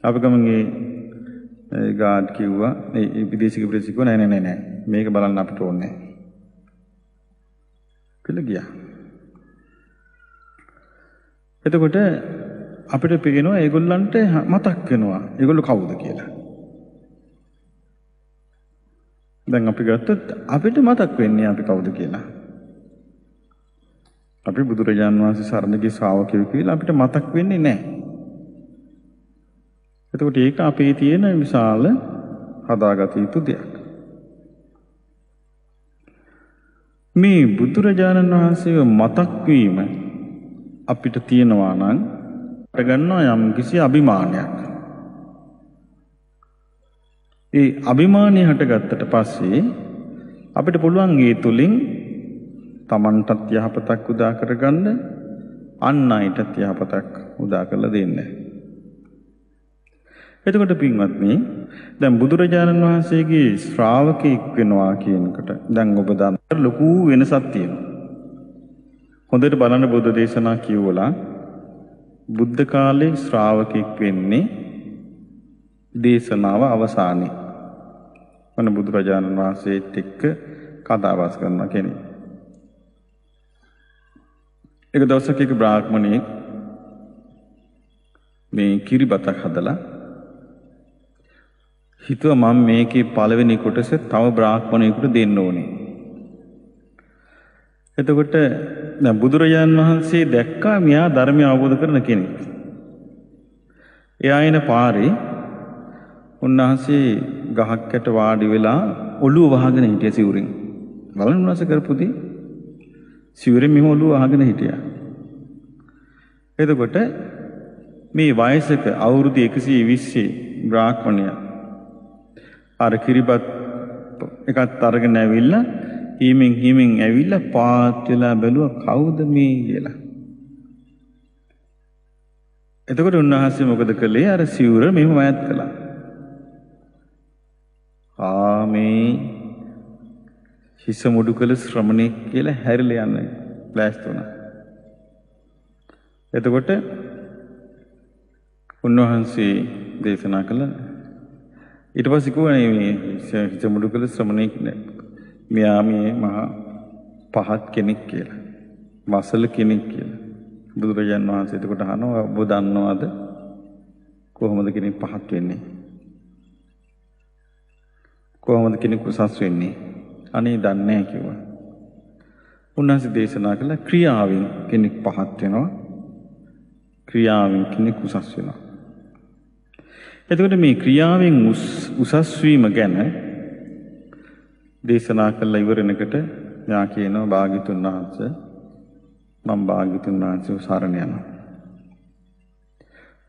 අපි ගමන්ගේ ගාඩ් කිව්වා ඒ විදේශික පිරිස කිව්වා නෑ නෑ නෑ මේක බලන්න අපිට ඕනේ නෑ. කියලා ගියා. එතකොට අපිට පේනවා ඒගොල්ලන්ට මතක් වෙනවා ඒගොල්ලෝ කවුද කියලා. දැන් අපි ගත්තොත් අපිට මතක් වෙන්නේ අපි කවුද කියලා. අපි බුදුරජාන් වහන්සේ සරණ ගිය ශ්‍රාවකයෝ කියලා අපිට මතක් වෙන්නේ නැහැ. එතකොට ඒක අපේ තියෙන විශාල හදාගත යුතු දෙයක්. මේ බුදුරජාණන් වහන්සේව මතක් වීම අපිට තියෙනවා නම් ගන්නවා යම් කිසි අභිමානයක්. ඒ අභිමානය හටගත්තට පස්සේ අපිට පුළුවන් ඒ තුලින් Tamanටත් යහපතක් උදා කරගන්න අන් අයටත් යහපතක් උදා කරලා දෙන්න. එතකොට පින්වත්නි දැන් බුදුරජාණන් වහන්සේගේ ශ්‍රාවකෙක් වෙනවා කියනකොට දැන් ඔබ දන්න ලොකු වෙනසක් තියෙනවා. හොඳට බලන්න බුද්ධ දේශනා කියවලා බුද්ධ කාලේ ශ්‍රාවකෙක් වෙන්නේ දේශනාව අවසානයේ. මන බුදුරජාණන් වහන්සේත් එක්ක කතාබස් කරන කෙනෙක්. එක දවසක එක බ්‍රාහ්මණයෙක් මේ කිරිබතක් හදලා හිතුව මම මේකේ පළවෙනි කොටස තව බ්‍රාහ්මණයෙකුට දෙන්න ඕනේ. එතකොට දැන් බුදුරජාන් වහන්සේ දැක්කා මෙයා ධර්මය අවබෝධ කරන කෙනෙක්. එයා එන පාරේ උන්වහන්සේ ගහක් යට වාඩි වෙලා ඔළුව වහගෙන හිටිය සිවුරින්. බලන්න උන්වහන්සේ කරපු දේ. සිවුරෙන් මෙහෙම ඔළුව වහගෙන හිටියා. එතකොට මේ වයසක අවුරුදු 120 බ්‍රාහ්මණය අර කිරිබත් එකත් අරගෙන ඇවිල්ලා හිමින් හිමින් ඇවිල්ලා පාත් වෙලා බැලුවා කවුද මේ කියලා. එතකොට උන්වහන්සේ මොකද කළේ අර සිවුර මෙහෙම මයත් කළා. ආ මේ හිස මුඩු කළ ශ්‍රමණෙක් කියලා හැරිලා යන්න ප්ලෑස්ට් වුණා. එතකොට උන්වහන්සේ දේශනා කළ ඊට පස්සේ කිව්වා මේ හිස මුඩු කළ ශ්‍රමණෙක් මෙයා මේ මහා පහත් කෙනෙක් කියලා. වසල කෙනෙක් කියලා. බුදුරජාන් වහන්සේ එතකොට අහනවා ඔබ දන්නවද කොහොමද කෙනෙක් පහත් වෙන්නේ? කොහොමද කෙනෙක් උසස් වෙන්නේ? අනේ දන්නේ නැහැ කිව්වා. උන්වහන්සේ දේශනා කළ ක්‍රියාවෙන් කෙනෙක් පහත් වෙනවා. ක්‍රියාවෙන් කෙනෙක් උසස් වෙනවා. එතකොට මේ ක්‍රියාවෙන් උසස් වීම ගැන දේශනා කළ ඉවරනකට යා කියනවා භාග්‍යතුන් වහන්සේ මම භාග්‍යතුන් වහන්සේ සරණ යනවා.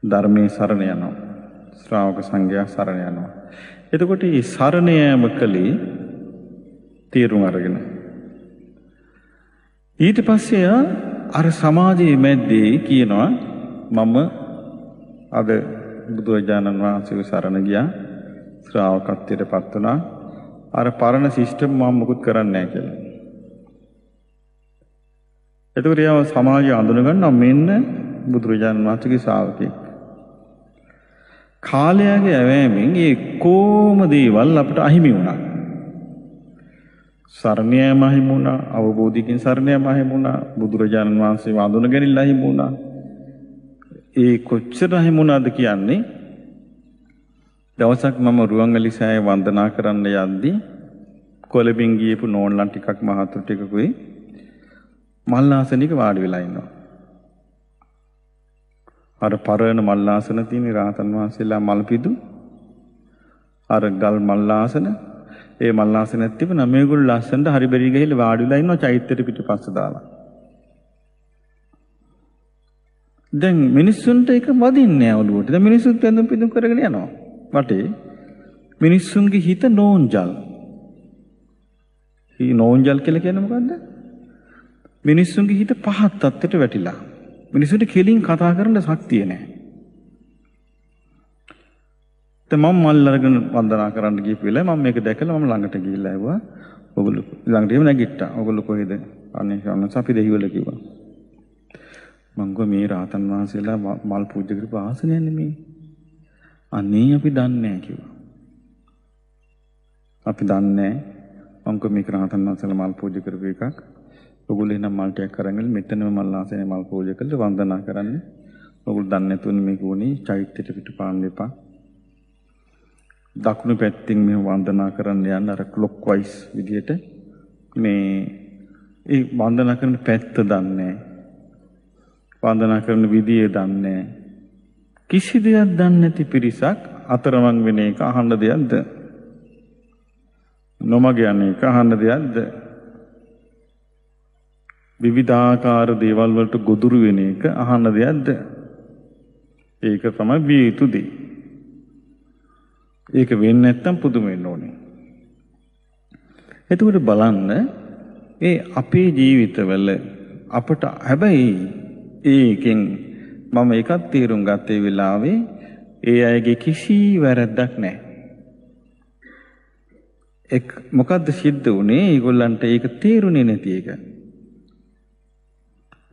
ධර්මයේ සරණ යනවා. ශ්‍රාවක සංඝයා සරණ යනවා. එතකොට මේ සරණ යාම කලේ තීරුම් අරගෙන ඊට පස්සේ අර සමාජයේ මැද්දේ කියනවා මම අද බුදුරජාණන් වහන්සේ සරණ ගියා ශ්‍රාවකත්වයට පත් වුණා අර පරණ සිස්ටම් මම මුකුත් කරන්නේ නැහැ කියලා. එතකොට යාව සමාජය අඳුනගන්නවා මෙන්න බුදුරජාණන් වහන්සේගේ ශ්‍රාවකෙක්. කාලයගේ ඇවෑමෙන් ඒ කොම දේවල් අපට අහිමි වුණා. සරණ යාම අහිමි වුණා, අවබෝධිකින් සරණ යාම අහිමි වුණා, බුදුරජාණන් වහන්සේ වඳුන ගැනීම අහිමි වුණා. ඒ කොච්චර අහිමි වුණාද කියන්නේ දවසක් මම රුවන්වැලි සෑය වන්දනා කරන්න යද්දී කොළඹින් ගියපු නෝන්ලන් ටිකක් මහතුරු ටිකකුයි මල්ලාසනික වාඩි වෙලා ඉන්නවා. අර පරණ මල්ලාසන තියෙන රාතන් වහන්සේලා මල්පිදු අර ගල් මල්ලාසන ඒ මල්ලාසනක් තිබුණා මේගොල්ලෝ ලස්සනට හරි බෙරි ගහලා වාඩි වෙලා ඉන්නවා චෛත්‍යෙට පිටපස්ස දාලා. දැන් මිනිස්සුන්ට ඒක වදින්නේ නැහැ ඔළුවට. දැන් මිනිස්සුත් ඇඳුම් පිදුම් කරගෙන යනවා. වටේ මිනිස්සුන්ගේ හිත නෝන්ජල්. මේ නෝන්ජල් කියලා කියන්නේ මොකද්ද? මිනිස්සුන්ගේ හිත පහත් තත්ත්වයට වැටිලා. මිනිස්සුන්ට කෙලින් කතා කරන්න ශක්තිය නැහැ. දැන් මම මල් අරගෙන වන්දනා කරන්න ගිහපු වෙලාවේ මම මේක දැකලා මම ළඟට ගිහිල්ලා ආවා. ඔගොල්ලෝ ළඟට එහෙම නැගිට්ටා. ඔගොල්ලෝ කොහෙද? අනේ කවන්නස් අපි දෙහිවල කිව්වා. මං ගෝ මේ රාතන් වහන්සේලා මල් පූජා කරපු ආසනය නෙමේ. අනේ අපි දන්නේ නැහැ කිව්වා. අපි දන්නේ නැහැ. මං කෝ මේක රාතන් වහන්සේලා මල් පූජා කරපු එකක්. ඔගොල්ලෝ එනම් මල් ටිකක් අරගෙන මෙතනම මල් ආසනේ මල් පූජා කරලා වන්දනා කරන්න. ඔගොල්ලෝ දන්නේ නැතුනේ මේක උනේ චෛත්‍යයට පිටපාන්න එපා. දකුණු පැත්තෙන් මේ වන්දනා කරන්න යන්න අර ක්ලොක් වයිස් විදිහට මේ ඒ වන්දනා කරන පැත්ත දන්නේ වන්දනා කරන විදිය දන්නේ කිසි දෙයක් දන්නේ නැති පිරිසක් අතරමං වෙන එක අහන්න දෙයක්ද? නොමග යන එක අහන්න දෙයක්ද? විවිධාකාර දේවල් වලට ගොදුරු වෙන එක අහන්න දෙයක්ද? ඒක තමයි විය යුතු දේ. ඒක වෙන්නේ නැත්තම් පුදුම වෙන්න ඕනේ එතකොට බලන්න ඒ අපේ ජීවිතවල අපට හැබැයි ඒකෙන් මම එකක් තේරුම් ගත්තේ වෙලාවේ ඒ අයගේ කිසි වැරැද්දක් නැහැ. එක් මොකද්ද සිද්ධ වුනේ? ඒගොල්ලන්ට ඒක තේරුනේ නැති එක.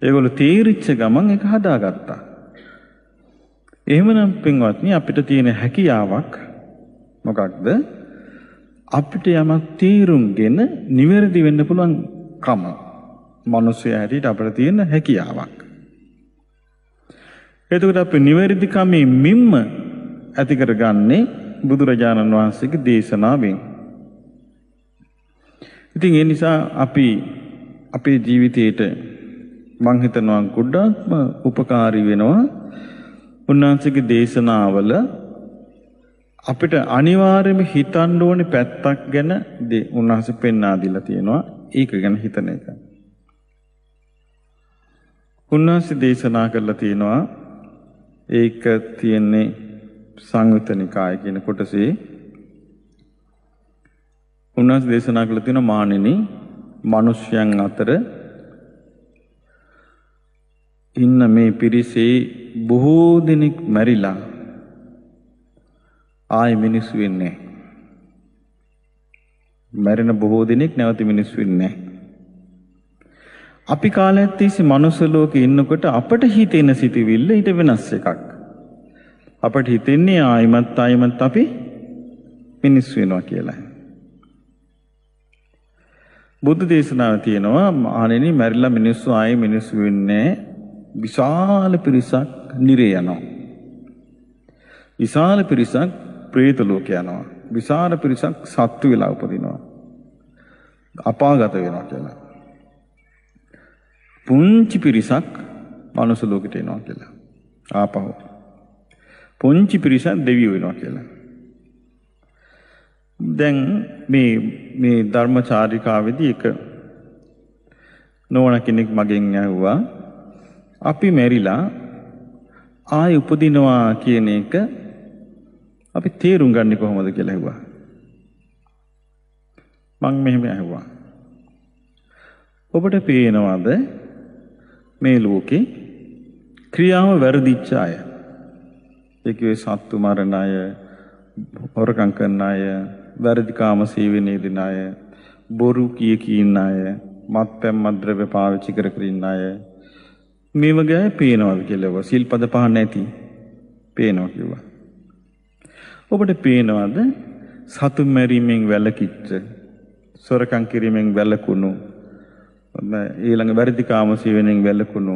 ඒගොල්ලෝ තේරිච්ච ගමන් ඒක හදාගත්තා. එහෙමනම් පින්වත්නි අපිට තියෙන හැකියාවක් මොකක්ද? අපිට යමක් තීරුම්ගෙන නිවැරදි වෙන්න පුළුවන් කම. මිනිස්සු හැටියට අපිට තියෙන හැකියාවක්. එතකොට අපි නිවැරදිකමේ මිම්ම ඇති කරගන්නේ බුදුරජාණන් වහන්සේගේ දේශනාවෙන්. ඉතින් ඒ නිසා අපි අපේ ජීවිතේට මං හිතනවා ගොඩක්ම උපකාරී වෙනවා උන්වහන්සේගේ දේශනාවල අපිට අනිවාර්යයෙන්ම හිතන්න ඕනේ පැත්තක් ගැන උන්වහන්සේ පෙන්වා දීලා තියෙනවා. ඒක ගැන හිතන එක. උන්වහන්සේ දේශනා කරලා තියෙනවා ඒක තියෙන්නේ සංයුත නිකාය කියන කොටසේ උන්වහන්සේ දේශනා කළ තියෙන මානෙනි මිනිස්යන් අතර ඉන්න මේ පිරිසේ බොහෝ දෙනෙක් මැරිලා ආය මිනිස්සු වෙන්නේ මැරෙන බොහෝ දෙනෙක් නැවත මිනිස්සු වෙන්නේ අපි කාලයක් තිස්සේ මනුස්ස ලෝකේ ඉන්නකොට අපට හිතෙන සිතුවිල්ල ඊට වෙනස් එකක්. අපට හිතෙන්නේ ආයිමත් ආයිමත් අපි මිනිස්සු වෙනවා කියලා. බුද්ධ දේශනාව තියෙනවා මහණෙනි මැරිලා මිනිස්සු ආයේ මිනිස්සු වෙන්නේ විශාල පිරිසක් නිරේ යනවා. විශාල පිරිසක් ප්‍රේත ලෝක යනවා. විශාල පිරිසක් සත්තු වෙලා උපදිනවා. අපාගත වෙනවා කියලා. පුංචි පිරිසක් මනුස්ස ලෝකෙට එනවා කියලා. ආපහු. පුංචි පිරිසක් දෙවියෝ වෙනවා කියලා. දැන් මේ මේ ධර්මචාරිකාවේදී එක නෝන කෙනෙක් මගෙන් ඇහුවා අපි මැරිලා ආය උපදිනවා කියන එක අපි තේරුම් ගන්නේ කොහොමද කියලා ඇහුවා. මං මෙහෙම ඇහුවා. ඔබට පේනවද මේ ලෝකේ ක්‍රියාව වැරදිච්ච අය? ඒ කිව්වේ සත්තු මරණ අය, හොරකම් කරන අය, වැරදි කාම සේවනයේ දෙන අය, බොරු කිය කියින් අය, මත්පැන් මත්ද්‍රව්‍ය පාවිච්චි කර කර ඉන්න අය. මේ වගේ අය පේනවද කියලා සිල්පද පහ නැති පේනවා කිව්වා. ඔබට පේනවද සතුන් මැරීමෙන් වැළකිච්ච සොරකම් කිරීමෙන් වැළකුණු ඊළඟ වැරදි කාම සේවනයෙන් වැළකුණු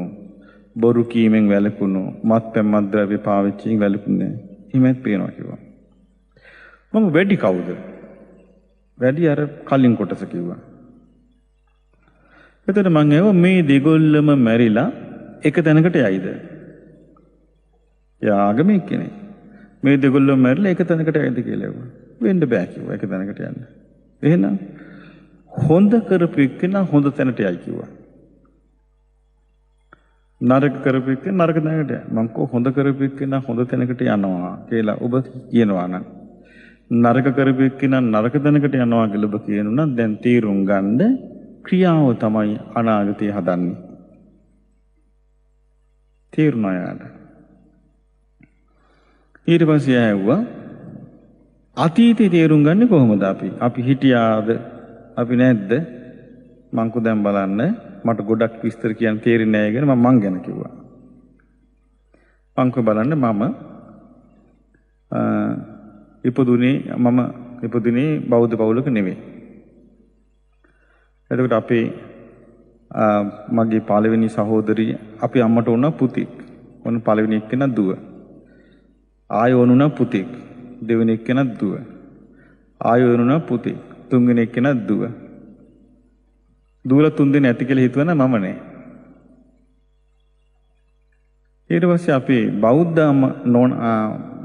බොරු කීමෙන් වැළකුණු මත්පැන් මත්ද්‍රව්‍ය පාවිච්චියෙන් වැළකුණේ හිමෙත් පේනවා කිව්වා. මම වැඩි කවුද? වැඩි අර කලින් කොටස කිව්වා. එතකොට මං ඇහුවා මේ දෙගොල්ලම මැරිලා එක තැනකට යයිද? එයා ආගමික කෙනෙක්. මේ දෙගොල්ලම මැරිලා එක තැනකට යයිද කියලා ඇහුවා. වෙන්න බෑ කිව්වා එක තැනකට යන්න. එහෙනම් හොඳ කරපු එක්කෙනා හොඳ තැනට යයි කිව්වා. නරක කරපු එක්කෙනා නරක තැනකට යයි. මං කෝ හොඳ කරපු එක්කෙනා හොඳ තැනකට යනවා කියලා ඔබ කියනවා නම් නරක කරපු එක්කෙනා නරක තැනකට යනවා කියලා ඔබ කියනවා නම් දැන් තීරුම් ගන්න ක්‍රියාව තමයි අනාගතය හදන්නේ. තේරුණා යාට. ඊට පස්සේ ඇහුවා අතීතේ තේරුම් ගන්නේ කොහොමද අපි? අපි හිටියාද? අපි නැද්ද? මංකු දැන් බලන්න මට ගොඩක් විස්තර කියන්න තේරෙන්නේ නැහැ ගැන මම මං ගැන කිව්වා. මංකු බලන්න මම ඉපදුනේ මම ඉපදුනේ බෞද්ධ පවුලක නෙවෙයි. එතකොට අපේ මගේ පළවෙනි සහෝදරිය අපි අම්මට වුණා පුතෙක්. ඔන්න පළවෙනි එක්කෙනා දුව. ආය වුණා පුතෙක්. දෙවෙනි එක්කෙනා දුව. ආය වුණා පුතෙක්. තුන්වෙනි එක්කෙනා දුව. දූල තුන් දෙනෙක් ඇති කියලා හිතුවනම් මම නෑ. ඊට පස්සේ අපේ බෞද්ධ නෝන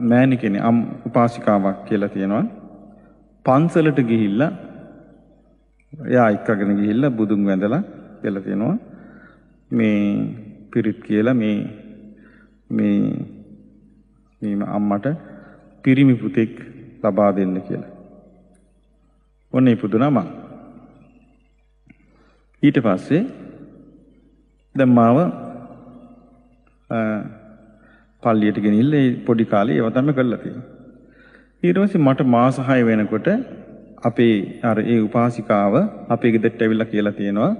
මෑණි කෙනෙක් උපාසිකාවක් කියලා තියෙනවා. පන්සලට ගිහිල්ලා එයා එක්කගෙන ගිහිල්ලා බුදුන් වැඳලා කියලා තියෙනවා. මේ පිරිත් කියලා මේ මේ මේ අම්මට පිරිමි පුතෙක් ලබා දෙන්න කියලා. ඔන්න ඉපදුනා මං. ඊට පස්සේ දැන් මාව පල්ලියට ගෙනිල්ලා ඒ පොඩි කාලේ ඒව තමයි කරලා තියෙන්නේ. ඊට පස්සේ මට මාස 6 වෙනකොට අපේ අර ඒ උපාසිකාව අපේ ගෙදරට ඇවිල්ලා කියලා තියෙනවා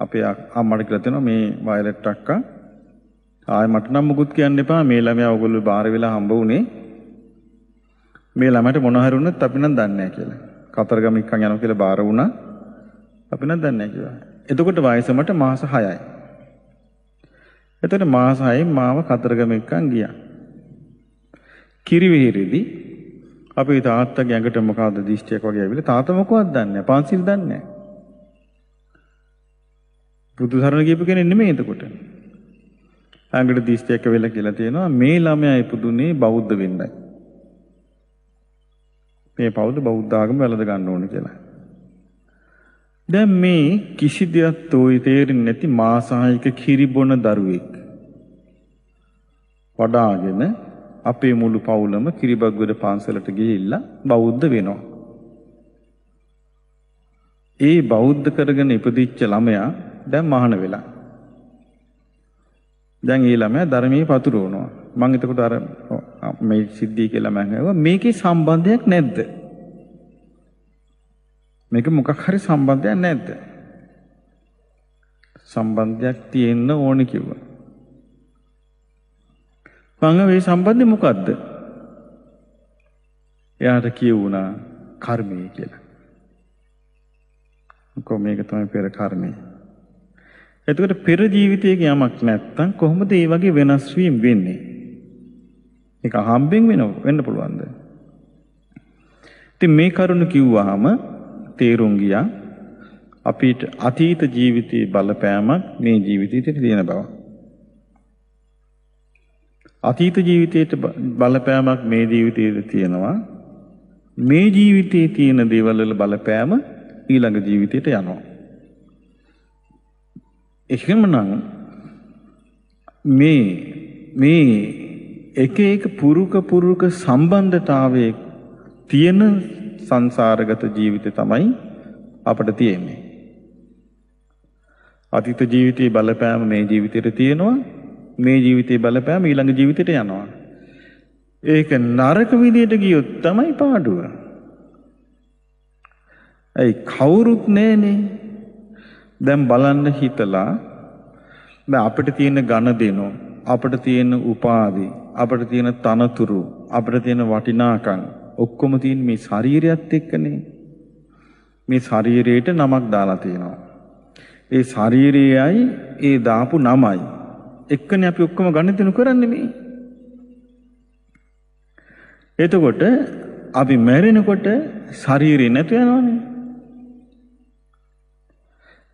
අපේ අම්මට කියලා තියෙනවා මේ වයලට් අක්කා ආයෙ මට නම් මුකුත් කියන්න එපා මේ ළමයා ඔයගොල්ලෝ බාර වෙලා හම්බ වුණේ මේ ළමයට මොන හරි වුණත් අපි නම් දන්නේ නැහැ කියලා. කතරගම එක්කන් යනවා කියලා බාර වුණා. අපි නම් දන්නේ නැහැ කිව්වා. එතකොට වයස මට මාස 6යි. එතකොට මාස 6න් මාව කතරගම එක්කන් ගියා. කිරිවෙහෙරේදී අපේ තාත්තගේ ඇඟට මොකද්ද දිෂ්ටියක් වගේ ඇවිල්ලා තාත්තා මොකවත් දන්නේ නැහැ. පන්සිල් දන්නේ නැහැ. බුදු සරණ ගියපු කෙනෙක් නෙමෙයි එතකොට. ඇඟට දිෂ්ටියක් වෙලා කියලා තියෙනවා මේ ළමයා ඉපදුනේ බෞද්ධ වෙන්නයි. මේ පවුද බෞද්ධ ආගම වැළඳ ගන්න ඕනේ කියලා. දැන් මේ කිසි දෙයක් තෝයි තේරෙන්නේ නැති මාසායක කිරි බොන දරුවෙක් වඩාගෙන අපේ මුළු පවුලම කිරිබග්ගුවර පන්සලට ගිහිල්ලා බෞද්ධ වෙනවා. ඒ බෞද්ධ කරගෙන ඉපදිච්ච ළමයා දැන් මහාන වෙලා. දැන් ඒ ළමයා ධර්මයේ පතුරවනවා. මම එතකොට අර මේ සිද්ධිය කියලා මම හිතුවා මේකේ සම්බන්ධයක් නැද්ද? මේක මොකක් හරි සම්බන්ධයක් නැද්ද? සම්බන්ධයක් තියෙන්න ඕනේ කිව්වා. මම මේ සම්බන්ධය මොකද්ද? එයාට කියවුණා කර්මය කියලා. කො මේක තමයි පෙර කර්මය. එතකොට පෙර ජීවිතයක යමක් නැත්තම් කොහොමද මේ වගේ වෙනස් වීම වෙන්නේ? ඒක හම්බෙන් වෙනව වෙන්න පුළුවන්ද? ඉතින් මේ කරුණ කිව්වහම තේරුම් ගියා අපිට අතීත ජීවිතයේ බලපෑමක් මේ ජීවිතේට තියෙන බව. අතීත ජීවිතයට බලපෑමක් මේ ජීවිතයේ තියෙනවා. මේ ජීවිතයේ තියෙන දේවල් වල බලපෑම ඊළඟ ජීවිතයට යනවා. එහෙමනම් මේ මේ එක එක පුරුක පුරුක සම්බන්ධතාවයේ තියෙන සංසාරගත ජීවිතය තමයි අපිට තියෙන්නේ. අතීත ජීවිතයේ බලපෑම මේ ජීවිතේට තියෙනවා මේ ජීවිතේ බලපෑම ඊළඟ ජීවිතයට යනවා. ඒක නරක විදියට ගියොත් තමයි පාඩුව. ඇයි කවුරුත් නෑනේ. දැන් බලන්න හිතලා දැන් අපිට තියෙන ඝන දෙනෝ අපිට තියෙන උපාදි අපිට තියෙන තනතුරු අපිට තියෙන වටිනාකම් ඔක්කොම තියෙන මේ ශරීරයත් එක්කනේ. මේ ශරීරයට නමක් දාලා තියෙනවා. ඒ ශරීරයයි ඒ දාපු නමයි එක්කනේ අපි ඔක්කොම ගණිතනු කරන්නේ මේ. එතකොට අපි මැරෙනකොට ශරීරේ නැතු යනවනේ.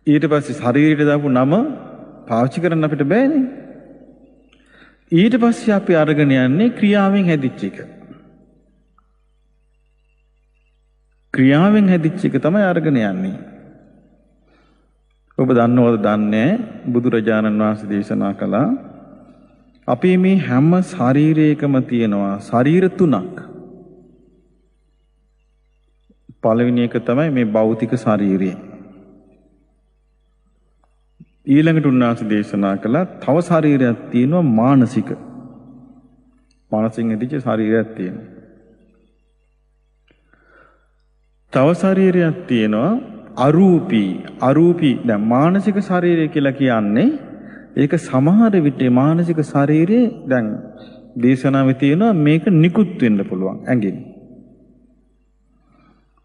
ඊට පස්සේ ශරීරයට දාපු නම පාවිච්චි කරන්න අපිට බෑනේ. ඊට පස්සේ අපි අරගෙන යන්නේ ක්‍රියාවෙන් හැදිච්ච එක. ක්‍රියාවෙන් හැදිච්ච එක තමයි අරගෙන යන්නේ. ඔබ දන්නවද දන්නේ බුදුරජාණන් වහන්සේ දේශනා කළා අපේ මේ හැම ශරීරයකම තියෙනවා ශරීර තුනක්. පළවෙනි එක තමයි මේ භෞතික ශරීරය. ඊළඟට උන්වහන්සේ දේශනා කළා තව ශරීරයක් තියෙනවා මානසික. මානසින් ඇතිච්ච ශරීරයක් තියෙනවා. තව ශරීරයක් තියෙනවා අරූපී අරූපී දැන් මානසික ශරීරය කියලා කියන්නේ ඒක සමහර විට මානසික ශරීරයේ දැන් දේශනාවේ තියෙනවා මේක නිකුත් වෙන්න පුළුවන් ඇඟෙන්.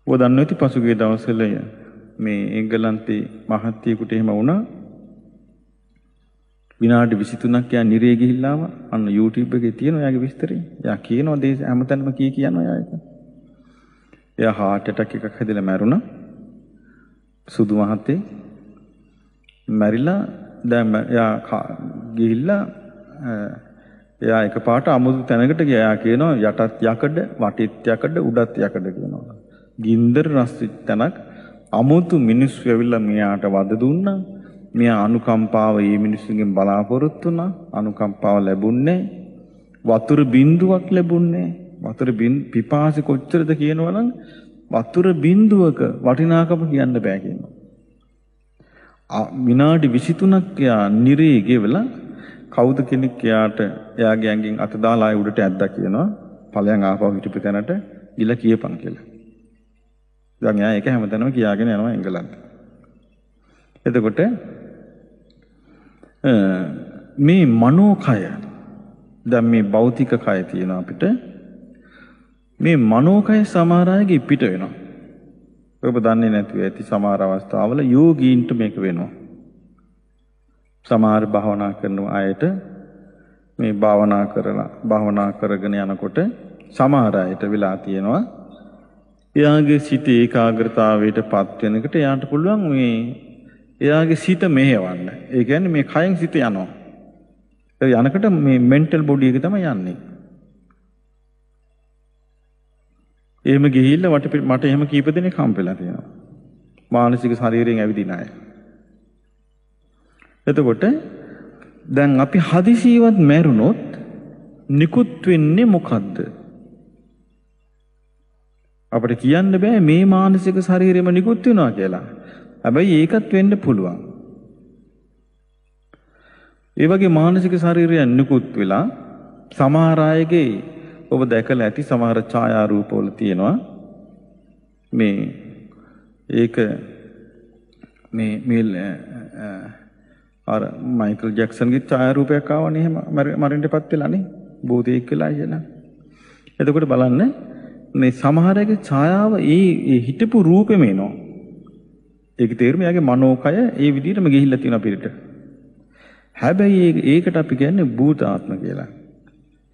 ඔය දන්නේ නැති පසුගිය දවස්වල මේ එංගලන්තේ මහත්යෙකුට එහෙම වුණා. විනාඩි 23ක් යා නිරේ ගිහිල්ලාම අන්න YouTube එකේ තියෙනවා එයාගේ විස්තරය. එයා කියනවා දේශ හැමතැනම කී කියනවා එයා ඒක. එයා heart attack එකක් හැදිලා මැරුණා. සුදු මහත්තේ මැරිලා දැන් එයා ගිහිල්ලා එයා එකපාරට අමුතු තැනකට ගියා. එයා කියනවා යටත් යකඩ, වටිත් යකඩ, උඩත් යකඩ කියනවා. ගින්දර රස් තැනක් අමුතු මිනිස්සු ඇවිල්ලා මෙයාට වද දුන්නා. මෙයා අනුකම්පාව මේ මිනිස්සුන්ගෙන් බලාපොරොත්තු වුණා. අනුකම්පාව ලැබුණේ වතුර බින්දුවක් ලැබුණේ. වතුර පිපාසි කොච්චරද කියනවනම් වතුර බින්දුවක වටිනාකම කියන්න බෑ කියනවා. විනාඩි 23ක් යා නිරේ ගෙවලා කවුද කෙනෙක් එයාට එයාගේ ඇඟෙන් අත දාලා ආය උඩට ඇද්දා කියනවා. ඵලයන් ආපහු හිටපු තැනට ගිල කියපන් කියලා. දැන් එයා ඒක හැමතැනම කියාගෙන යනවා එංගලන්ත. එතකොට මේ මනෝකය දැන් මේ භෞතික කය තියෙන අපිට මේ මනෝකය සමහර අයගේ පිට වෙනවා. ඔබ දන්නේ නැතුව ඇති සමහර අවස්ථාවල යෝගීන්ට මේක වෙනවා. සමහර භාවනා කරන අයට මේ භාවනා කරලා භාවනා කරගෙන යනකොට සමහර අයට වෙලා තියෙනවා එයාගේ සිත ඒකාග්‍රතාවයට පත් වෙනකොට එයාට පුළුවන් මේ එයාගේ සිත මෙහෙවන්න. ඒ කියන්නේ මේ කයෙන් සිත යනවා. ඒ යනකොට මේ මෙන්ටල් බොඩි එක තමයි යන්නේ. එහෙම ගිහිල්ලා මට මට එහෙම කීප දෙනෙක් හම්බෙලා තියෙනවා. මානසික ශරීරයෙන් ඇවිදින අය. එතකොට දැන් අපි හදිසියවත් මැරුණොත් නිකුත් වෙන්නේ මොකද්ද? අපිට කියන්න බෑ මේ මානසික ශරීරෙම නිකුත් වෙනවා කියලා. හැබැයි ඒකත් වෙන්න පුළුවන්. ඒ වගේ මානසික ශරීරයන් නිකුත් වෙලා සමහර අයගේ ඔබ දැකලා ඇති සමහර ඡායාරූපවල තියෙනවා මේ ඒක මේ මේ අර මයිකල් ජැක්සන්ගේ ඡායාරූපයක් ආවනේ එහෙම මරින්නපත් වෙලානේ භූතයෙක් වෙලා කියලා. එතකොට බලන්න මේ සමහරගේ ඡායාව ඒ හිටපු රූපෙම එනවා. ඒක තේරුම යාගේ මනෝකය ඒ විදිහටම ගිහිල්ලා තියෙන අපිට. හැබැයි ඒකට අපි කියන්නේ භූත ආත්ම කියලා.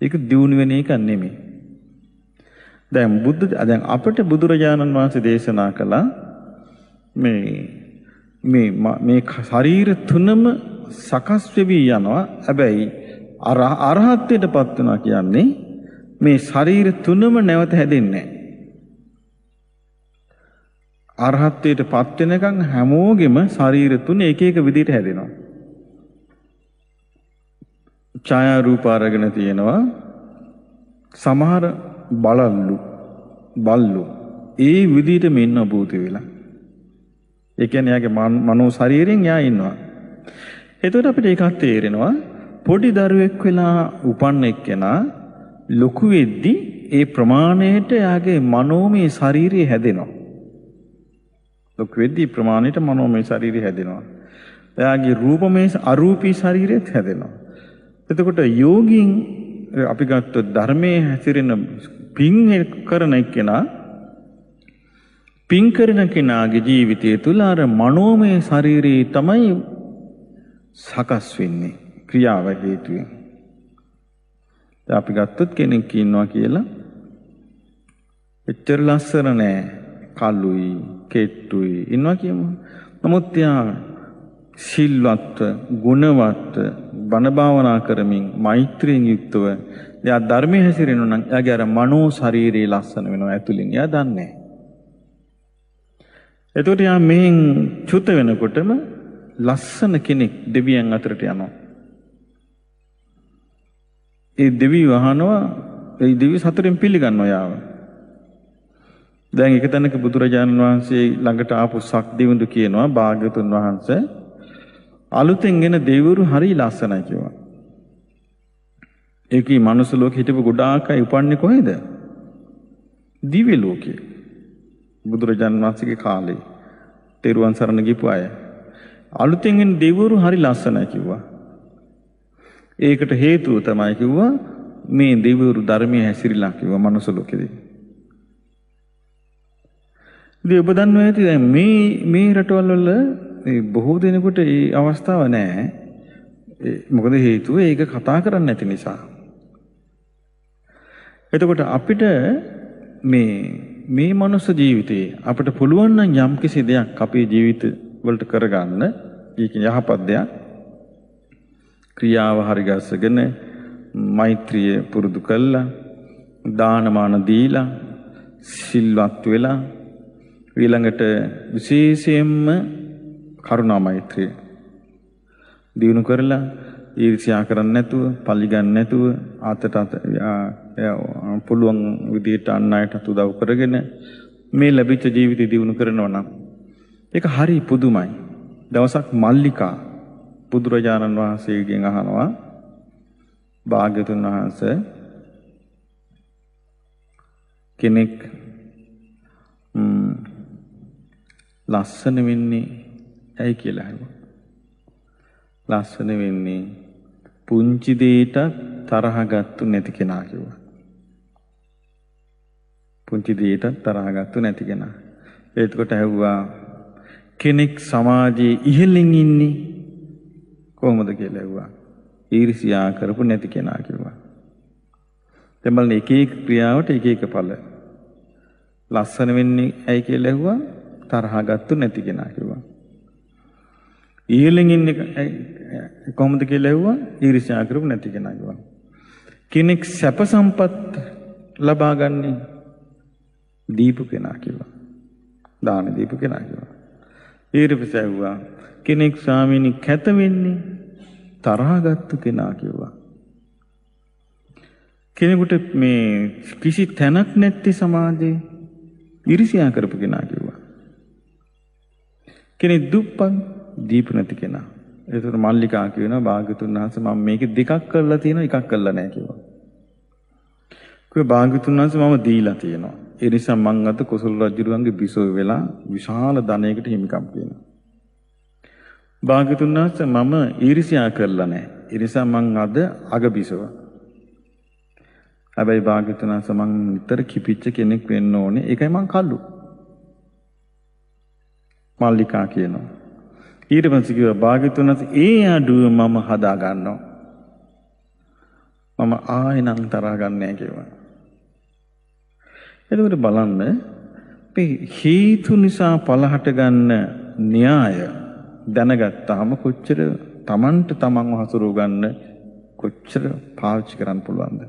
ඒක දියුණු වෙන එක නෙමෙයි. දැන් බුද්ධ දැන් අපිට බුදුරජාණන් වහන්සේ දේශනා කළා මේ මේ මේ ශරීර තුනම සකස් වෙවි යනවා. හැබැයි අරහත්ත්වයටපත් වෙනවා කියන්නේ මේ ශරීර තුනම නැවත හැදෙන්නේ නැහැ. අරහත්ත්වයට පත් වෙනකන් හැමෝගෙම ශරීර තුන එක එක විදිහට හැදෙනවා. ඡායා රූප අරගෙන තියෙනවා සමහර බලල්ලු බල්ලු ඒ විදිහටම ඉන්න භූත වෙලා. ඒ කියන්නේ යාගේ මනෝ ශරීරයෙන් යා ඉන්නවා. එතකොට අපිට ඒකත් තේරෙනවා පොඩි දරුවෙක් වෙලා උපන්න එක්කෙනා ලොකු වෙද්දි ඒ ප්‍රමාණයට යාගේ මනෝමය ශරීරය හැදෙනවා. ලොකු වෙද්දි ප්‍රමාණයට මනෝමය ශරීරය හැදෙනවා. එයාගේ රූපමය අරූපී ශරීරයත් හැදෙනවා. එතකොට යෝගීන් අපි ගත්තොත් ධර්මයේ හැසිරෙන පින් කරන එක්කෙනා පින් කරන කෙනාගේ ජීවිතය තුළ අර මනෝමය ශරීරයේ තමයි සකස් වෙන්නේ ක්‍රියාව හේතුවෙන්. අපි ගත්තොත් කෙනෙක් ඉන්නවා කියලා එච්චර ලස්සන නෑ කල්ලුයි කෙට්ටුයි ඉන්නවා කියමු. නමුත් එයා සිල්වත්ව ගුණවත්ව බණ භාවනා කරමින් මෛත්‍රියෙන් යුක්තව එයා ධර්මයේ හැසිරෙනවා නම් එයාගේ අර මනෝ ශරීරයේ ලස්සන වෙනවා ඇතුලින්. එයා දන්නේ. එතකොට යා මෙහෙන් චුත වෙනකොටම ලස්සන කෙනෙක් දෙවියන් අතරට යනවා. ඒ දෙවියෝ අහනවා ඒ දෙවියෝ සතුටින් පිළිගන්නවා යාව. දැන් එක තැනක බුදුරජාණන් වහන්සේ ළඟට ආපු සක්දිවිඳු කියනවා භාග්‍යතුන් වහන්සේ අලුතෙන් එන දෙවිවරු හරි ලස්සනයි කිව්වා. ඒකී මනුස්ස ලෝකෙ හිටපු ගොඩාක් අය උපන්නේ කොහෙද? දිව්‍ය ලෝකේ. බුදුරජාණන් වහන්සේගේ කාලේ තෙරුවන් සරණ ගිහපු අය. අලුතෙන් එන දෙවිවරු හරි ලස්සනයි කිව්වා. ඒකට හේතුව තමයි කිව්වා මේ දෙවිවරු ධර්මයේ හැසිරීලා කිව්වා මනුස්ස ලෝකෙදී. ඉතින් ඔබ දන්නවා ඇති දැන් මේ මේ රටවල් වල බොහෝ දෙනෙකුට ඒ අවස්ථාව නැහැ. මොකද හේතුව ඒක කතා කරන්නේ නැති නිසා. එතකොට අපිට මේ මේ මනුස්ස ජීවිතේ අපිට පුළුවන් නම් යම්කිසි දෙයක් අපේ ජීවිත වලට කරගන්න ඒක යහපත් දෙයක් ක්‍රියාව හරිගස්සගෙන මෛත්‍රිය පුරුදු කළා දානමාන දීලා සිල්වත් වෙලා ඊළඟට විශේෂයෙන්ම කරුණා මෛත්‍රිය දිනු කරලා ඊර්ෂ්‍යා කරන්නේ නැතුව, පල්ලි ගන්න නැතුව, ආතට පුළුවන් විදිහට අන් අයටත් උදව් කරගෙන මේ ලැබිච්ච ජීවිතය දිනු කරනවා නම් ඒක හරි පුදුමයි. දවසක් මල්ලිකා බුදුරජාණන් වහන්සේගෙන් අහනවා භාග්‍යතුන් වහන්සේ කෙනෙක් ලස්සන වෙන්නේ ඇයි කියලා අහුවා. ලස්සන වෙන්නේ පුංචි දෙයකට තරහ ගත්තු නැති කෙනා කිව්වා. පුංචි දෙයකට තරහ ගත්තු නැති කෙනා. එතකොට ඇහුවා කෙනෙක් සමාජයේ ඉහළින් ඉන්නේ කොහොමද කියලා ඇහුවා. ඊර්ෂියා කරපු නැති කෙනා කිව්වා. දැන් බලන්න එක එක ක්‍රියාවට එක එක ඵල. ලස්සන වෙන්නේ ඇයි කියලා ඇහුවා තරහ ගත්තු නැති කෙනා කිව්වා. ඉහළින් ඉන්නේ කොහොමද කියලා ඇහුවා ඊර්ෂ්‍යා කරපු නැති කෙනා කිව්වා. කෙනෙක් සැප සම්පත් ලබා ගන්නේ දීපු කෙනා කිව්වා. දාන දීපු කෙනා කිව්වා. ඊට පස්සේ ඇහුවා කෙනෙක් ස්වාමීනි කැත වෙන්නේ තරහගත්තු කෙනා කිව්වා. කෙනෙකුට මේ කිසි තැනක් නැත්තේ සමාජයේ ඉරිසියා කරපු කෙනා කිව්වා. කෙනෙක් දුප්පත් දීපු නැති කෙනා. ඒතර මල්ලිකා කියනවා භාග්‍යතුන් වහන්සේ මම මේක දෙකක් කරලා තියෙනවා එකක් කරලා නැහැ කිව්වා. කිව්වා භාග්‍යතුන් වහන්සේ මම දීලා තියෙනවා. ඒ නිසා මං අද කුසල රජුරුවන්ගේ බිසෝ වෙලා විශාල ධනයකට හිමිකම් කියනවා. භාග්‍යතුන් වහන්සේ මම ඊර්ෂ්‍යා කරලා නැහැ. ඒ නිසා මං අද අග බිසව. හැබැයි භාග්‍යතුන් වහන්සේ මං නිතර කිපිච්ච කෙනෙක් වෙන්න ඕනේ. ඒකයි මං කල්ලු. මල්ලිකා කියනවා. ඊට පස්සේ කිව්වා භාග්‍යතුන් වහන්සේ ඒ අඩුව මම හදා ගන්නවා. මම ආයෙ නම් තරහ ගන්නෑ කිව්වා. එතකොට බලන්න මේ හේතු නිසා පලහට ගන්න න්‍යාය දැනගත්තාම කොච්චර Tamanට Tamanව හසුරුව ගන්න කොච්චර පාවිච්චි කරන්න පුළුවන්ද?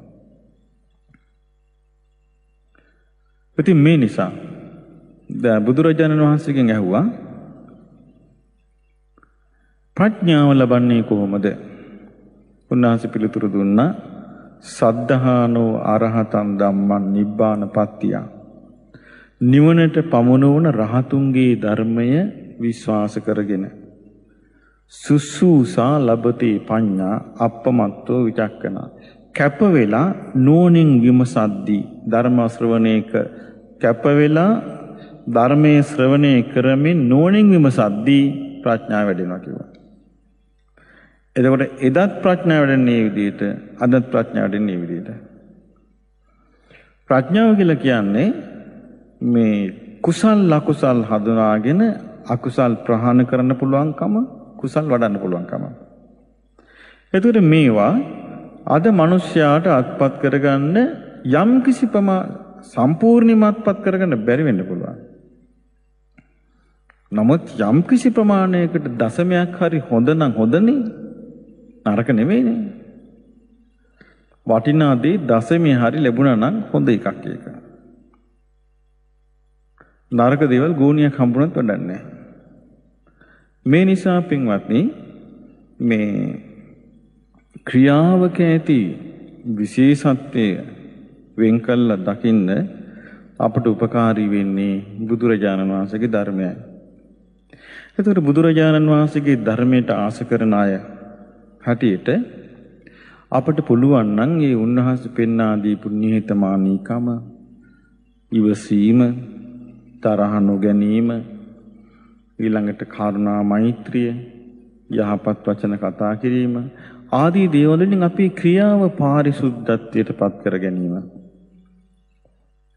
ඉතින් මේ නිසා දැන් බුදුරජාණන් වහන්සේගෙන් ඇහුවා ප්‍රඥාව ලබන්නේ කොහොමද? උන්වහන්සේ පිළිතුරු දුන්නා සද්ධානෝ අරහතන් ධම්මං නිබ්බාන පත්තිය. නිවනට පමුණුවන රහතුන්ගේ ධර්මය විශ්වාස කරගෙන සුසුසා ලබති පඤ්ඤා අප්පමත්තෝ විචක්කනා කැප වෙලා නුවණින් විමසද්දී ධර්ම ශ්‍රවණේක කැප වෙලා ධර්මයේ ශ්‍රවණය කරමින් නුවණින් විමසද්දී ප්‍රඥාව වැඩෙනවා කිව්වා. එතකොට එදත් ප්‍රඥාව වැඩෙන්නේ මේ විදිහට අදත් ප්‍රඥාව වැඩෙන්නේ මේ විදිහට. ප්‍රඥාව කියලා කියන්නේ මේ කුසල් ලකුසල් හඳුනාගෙන අකුසල් ප්‍රහාණය කරන්න පුළුවන්කම කුසල් වඩන්න පුළුවන්කම. එතකොට මේවා අද මිනිස්යාට අත්පත් කරගන්න යම් කිසි ප්‍රමා සම්පූර්ණයෙන්ම අත්පත් කරගන්න බැරි වෙන්න පුළුවන්. නමුත් යම් කිසි ප්‍රමාණයකට දශමයක් හරි හොඳ නම් හොඳනේ නරක නෙවෙයිනේ. වටිනා දේ දශමයේ හරි ලැබුණා නම් හොඳ එකක් ඒක. නරක දේවල් ගෝණියක් හම්බුනත් වැඩක් නැහැ. මේ නිසා පින්වත්නි මේ ක්‍රියාවක ඇති විශේෂත්වය වෙන් කළා දකින්න අපට උපකාරී වෙන්නේ බුදුරජාණන් වහන්සේගේ ධර්මයයි. එතකොට බුදුරජාණන් වහන්සේගේ ධර්මයට ආස කරන අය හැටියට අපට පුළුවන් නම් ඒ උන්වහන්සේ පෙන්වා දීපු නිහතමානීකම ඉවසීම තරහ නොගැනීම ඊළඟට කරුණා මෛත්‍රිය යහපත් වචන කතා කිරීම ආදී දේවල් වලින් අපි ක්‍රියාව පාරිශුද්ධත්වයට පත් කර ගැනීම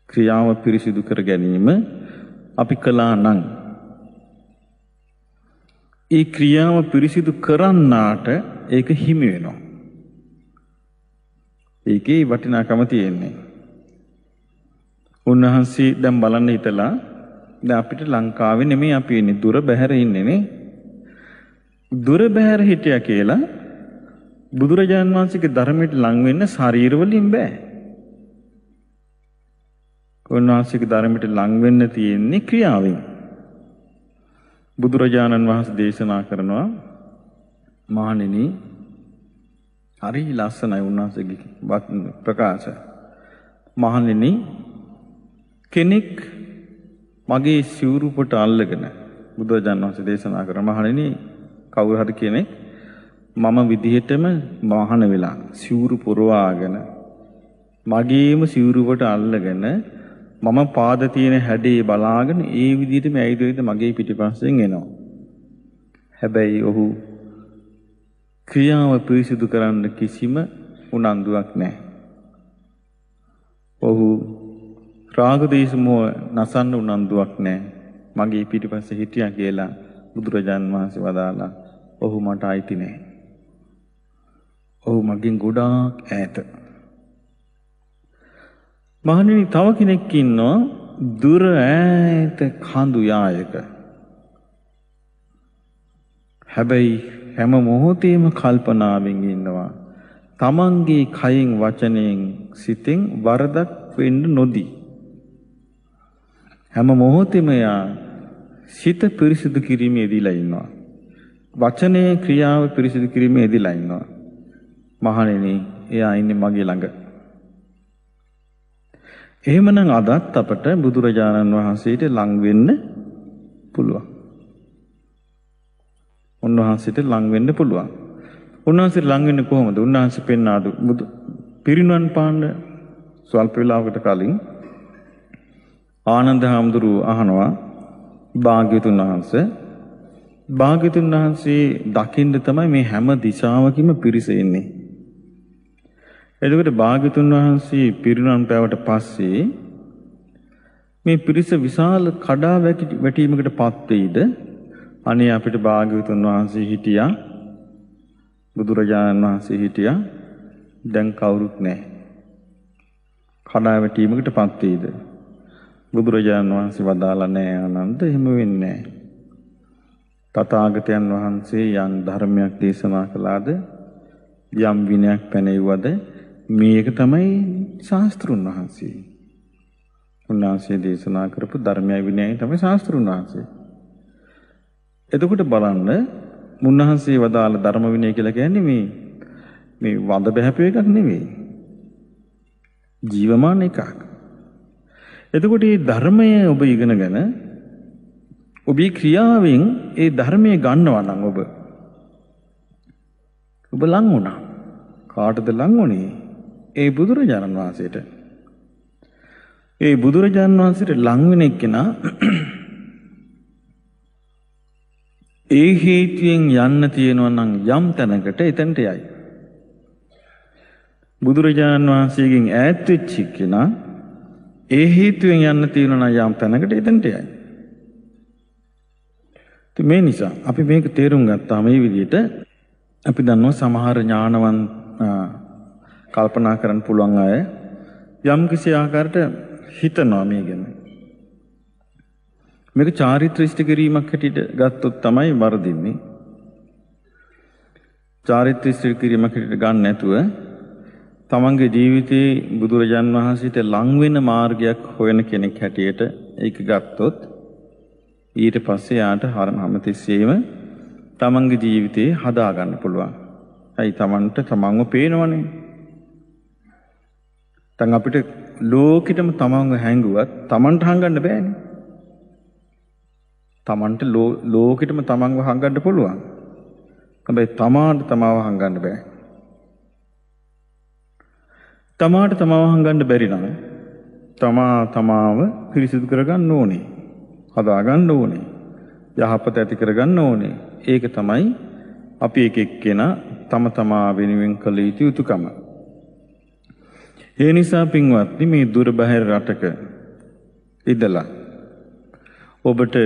ක්‍රියාව පිරිසිදු කර ගැනීම අපි කළා නම් ඒ ක්‍රියාව පිරිසිදු කරන්නාට ඒක හිමි වෙනවා. ඒකේ වටිනාකම තියෙන්නේ. උන්වහන්සේ දැන් බලන්න හිටලා දැන් අපිට ලංකාවේ නෙමෙයි අපි ඉන්නේ දුර බැහැර ඉන්නේ නේ. දුර බැහැර හිටියා කියලා බුදුරජාන් වහන්සේගේ ධර්මයට ලං වෙන්න ශරීර වලින් බෑ. උන්වහන්සේගේ ධර්මයට ලං වෙන්න තියෙන්නේ ක්‍රියාවෙන්. බුදුරජාණන් වහන්සේ දේශනා කරනවා මහණෙනි හරි ලස්සනයි උන්වහන්සේගේ ප්‍රකාශ. මහණෙනි කෙනෙක් මගේ සිවුරුපට අල්ලගෙන බුදුරජාණන් වහන්සේ දේශනා කරන මහණෙනි කවුරු හරි කෙනෙක් මම විදිහටම මහාන වෙලා සිවුරු පුරවාගෙන මගේම සිවුරුවට අල්ලගෙන මම පාද තියෙන හැඩේ බලාගෙන ඒ විදිහටම ඇවිදින්ද මගේ පිටිපස්සෙන් එනවා. හැබැයි ඔහු ක්‍රියාව පිරිසිදු කරන්න කිසිම උනන්දුවක් නැහැ. ඔහු රාග දේශ මොහ නසන්න උනන්දුවක් නැහැ. මගේ පිටිපස්සේ හිටියා කියලා බුදුරජාන් වහන්සේ වදාලා ඔහු මට අයිති නැහැ. ඔහු මගෙන් ගොඩාක් ඈත. මහණෙනි තව කෙනෙක් ඉන්නවා දුර ඈත කඳු යායක. හැබැයි හැම මොහොතේම කල්පනාවෙන් ඉන්නවා. තමන්ගේ කයින් වචනයෙන් සිතෙන් වරදක් වෙන්න නොදී. හැම මොහොතෙම එයා සිත පිරිසිදු කිරීමේ යෙදিলা ඉන්නවා. වචනයේ ක්‍රියාව පිරිසිදු කිරීමේ යෙදিলা ඉන්නවා. මහණෙනි, එයා ඉන්නේ මගේ ළඟ. එහෙමනම් අදත් අපට බුදුරජාණන් වහන්සේට ලං වෙන්න පුළුවන්. උන්වහන්සේට ලං වෙන්න පුළුවන්. උන්වහන්සේට ලං වෙන්නේ කොහොමද? උන්වහන්සේ පෙන්නාදු බුදු පිරිනුවන් පාන්න ස්වල්ප වේලාවකට කලින් ආනන්ද හාමුදුරුව අහනවා භාග්‍යතුන් වහන්සේ භාග්‍යතුන් වහන්සේ දකින්න තමයි මේ හැම දිශාවකින්ම පිරිස එන්නේ. එතකොට භාග්‍යතුන් වහන්සේ පිරිනුවන් පෑවට පස්සේ මේ පිරිස විශාල කඩා වැටීමකට පත් වෙයිද? අනේ අපිට භාග්‍යවතුන් වහන්සේ හිටියා බුදුරජාණන් වහන්සේ හිටියා දැන් කවුරුත් නැහැ. කඩා වැටීමකට පත් වෙයිද? බුදුරජාණන් වහන්සේ වදාලා නැහැ ආනන්ද එහෙම වෙන්නේ නැහැ. තථාගතයන් වහන්සේ යම් ධර්මයක් දේශනා කළාද යම් විනයක් පැනෙව්වද මේක තමයි ශාස්ත්‍රුන් වහන්සේ. උන්වහන්සේ දේශනා කරපු ධර්මයයි විනයයි තමයි ශාස්ත්‍රුන් වහන්සේ. එතකොට බලන්න මුන්නහන්සේ වදාළ ධර්ම විනය කියලා කියන්නේ මේ මේ වඳ බහැපු එකක් නෙවෙයි. ජීවමාන එකක්. එතකොට මේ ධර්මය ඔබ ඉගෙනගෙන ඔබේ ක්‍රියාවෙන් ඒ ධර්මයේ ගන්නවා නම් ඔබ ඔබ ලං වුණා. කාටද ලං වුණේ? ඒ බුදුරජාණන් වහන්සේට. ඒ බුදුරජාණන් වහන්සේට ලං වෙන එක්කෙනා ඒ හේතුවෙන් යන්න තියෙනවා නම් යම් තැනකට එතනට යයි. බුදුරජාණන් වහන්සේගෙන් ඈත් වෙච්ච කෙනා ඒ හේතුවෙන් යන්න තියෙනවා නම් යම් තැනකට එතනට යයි. මේ නිසා අපි මේක තේරුම් ගත්තා මේ විදිහට අපි දන්නවා සමහර ඥානවන් කල්පනා කරන්න පුළුවන් අය යම් කිසි ආකාරයට හිතනවා මේ ගැන. මේක චාරිත්‍ර ඉෂ්ට කිරීමක් හැටියට ගත්තොත් තමයි වරදින්නේ. චාරිත්‍ර ඉෂ්ට කිරීමක් හැටියට ගන්න නැතුව තමන්ගේ ජීවිතේ බුදුරජාන් වහන්සේට ලං වෙන මාර්ගයක් හොයන කෙනෙක් හැටියට ඒක ගත්තොත් ඊට පස්සේ යාට හැමතිස්සෙම තමන්ගේ ජීවිතේ හදා ගන්න පුළුවන්. ඇයි තමන්ට තමන්ව පේනවනේ. දැන් අපිට ලෝකෙටම තමන්ව හැංගුවත් තමන්ට හංගන්න බෑනේ. තමන්ට ලෝකෙටම තමන්ව හංගන්න පුළුවන්. හැබැයි තමාට තමාව හංගන්න බෑ. තමාට තමාව හංගන්න බැරි නම් තමා තමාව පිරිසිදු කරගන්න ඕනේ. හදාගන්න ඕනේ. යහපත ඇති කරගන්න ඕනේ. ඒක තමයි අපි එක එක්කෙනා තම තමා වෙනුවෙන් කළ යුතු යුතුයකම. ඒ නිසා පින්වත්නි මේ දුර බැහැර රටක ඉඳලා ඔබට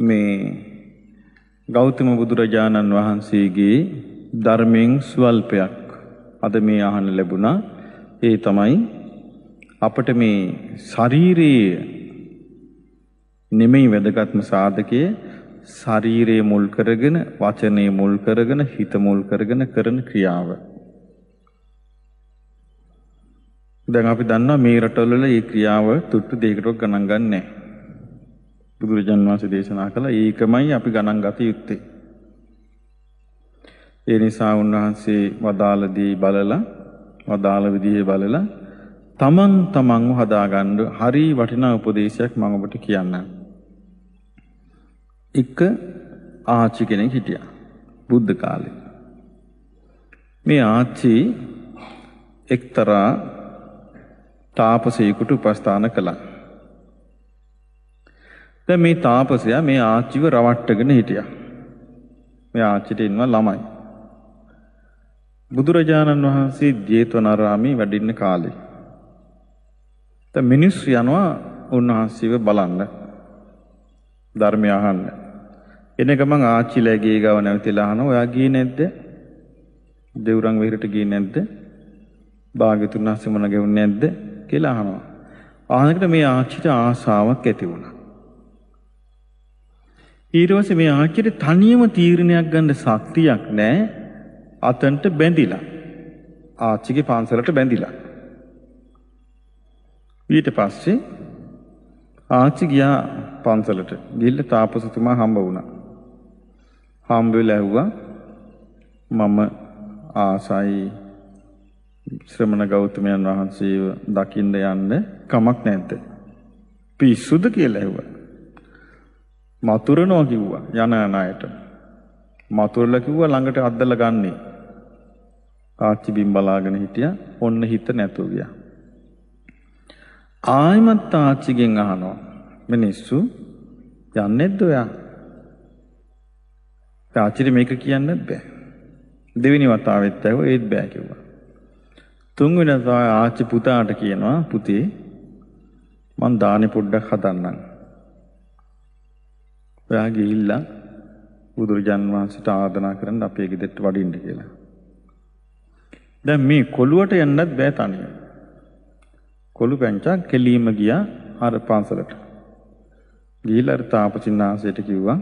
මේ ගෞතම බුදුරජාණන් වහන්සේගේ ධර්මයෙන් ස්වල්පයක් අද මේ අහන්න ලැබුණා. ඒ තමයි අපට මේ ශරීරයේ නෙමෙයි වැදගත්ම සාධකයේ ශරීරයේ මුල් කරගෙන වචනේ මුල් කරගෙන හිත මුල් කරගෙන කරන ක්‍රියාව. දැන් අපි දන්නවා මේ රටවල මේ ක්‍රියාව තුට්ටු දෙයකටවත් ගණන් ගන්න නැහැ. බුදුරජාන් වහන්සේ දේශනා කළා ඒකමයි අපි ගණන් ගත යුත්තේ. ඒ නිසා උන්වහන්සේ වදාළ දී බලලා වදාළ විදිහේ බලලා තමන් තමන්ව හදාගන්න හරි වටිනා උපදේශයක් මම ඔබට කියන්නම්. එක ආච්චි කෙනෙක් හිටියා. බුද්ධ කාලේ. මේ ආච්චි එක්තරා තාපසයෙකුට උපස්ථාන කළා. දැන් මේ තාපසයා මේ ආච්චිව රවට්ටගෙන හිටියා. මේ ආච්චිට ඉන්නවා ළමයි. බුදුරජාණන් වහන්සේ ජේතවනාරාමේ වැඩින්න කාලේ. දැන් මිනිස්සු යනවා උන්වහන්සේව බලන්න. ධර්මය අහන්න. එන ගමන් ආච්චිලා ගේ ගාව නැවතිලා අහනවා ඔයා ගියේ නැද්ද? දෙවුරන් වෙහෙරට ගියේ නැද්ද? භාග්‍යතුන් වහන්සේ මොන ගෙවුන්නේ නැද්ද කියලා අහනවා. ආනකට මේ ආච්චිට ආසාවක් ඇති වුණා. ඊට පස්සේ මේ ආච්චිට තනියම තීරණයක් ගන්න ශක්තියක් නැහැ. අතන්ට බැඳිලා. ආච්චිගේ පන්සලට බැඳිලා. ඊට පස්සේ ආච්චි ගියා පන්සලට. ගිහිල්ලා තාපසතුමා හම්බ වුණා. හම්බ වෙලා ඇහුවා මම ආසයි ශ්‍රමණ ගෞතමයන් වහන්සේව දකින්න යන්න කමක් නැද්ද? පිස්සුද කියලා ඇහුවා. මතුරනවා කිව්වා යන යන අයට. මතුරලා කිව්වා ළඟට අද්දලා ගන්නේ. ආච්චි බිම් බලාගෙන හිටියා. ඔන්න හිත නැතුව ගියා. ආයිමත් ආච්චිගෙන් අහනවා. මිනිස්සු යන්නේද ඔයා? ආච්චිට මේක කියන්නත් බෑ. දෙවෙනි වතාවෙත් ඇහුවා ඒත් බෑ කිව්වා. තුන්වෙනි වතාවේ ආච්චි පුතාට කියනවා පුතේ මං දානි පොඩ්ඩක් හදන්නම්. ඔයා ගිහිල්ලා බුදුරජාන් වහන්සේට ආරාධනා කරන්න අපේ ගෙදරට වඩින්න කියලා. දැන් මේ කොළුවට යන්නත් බෑ තනියම. කොළු පැංචා කෙලීම ගියා අර පන්සලට. ගිහිල්ලා අර තාපසින්නාසයට කිව්වා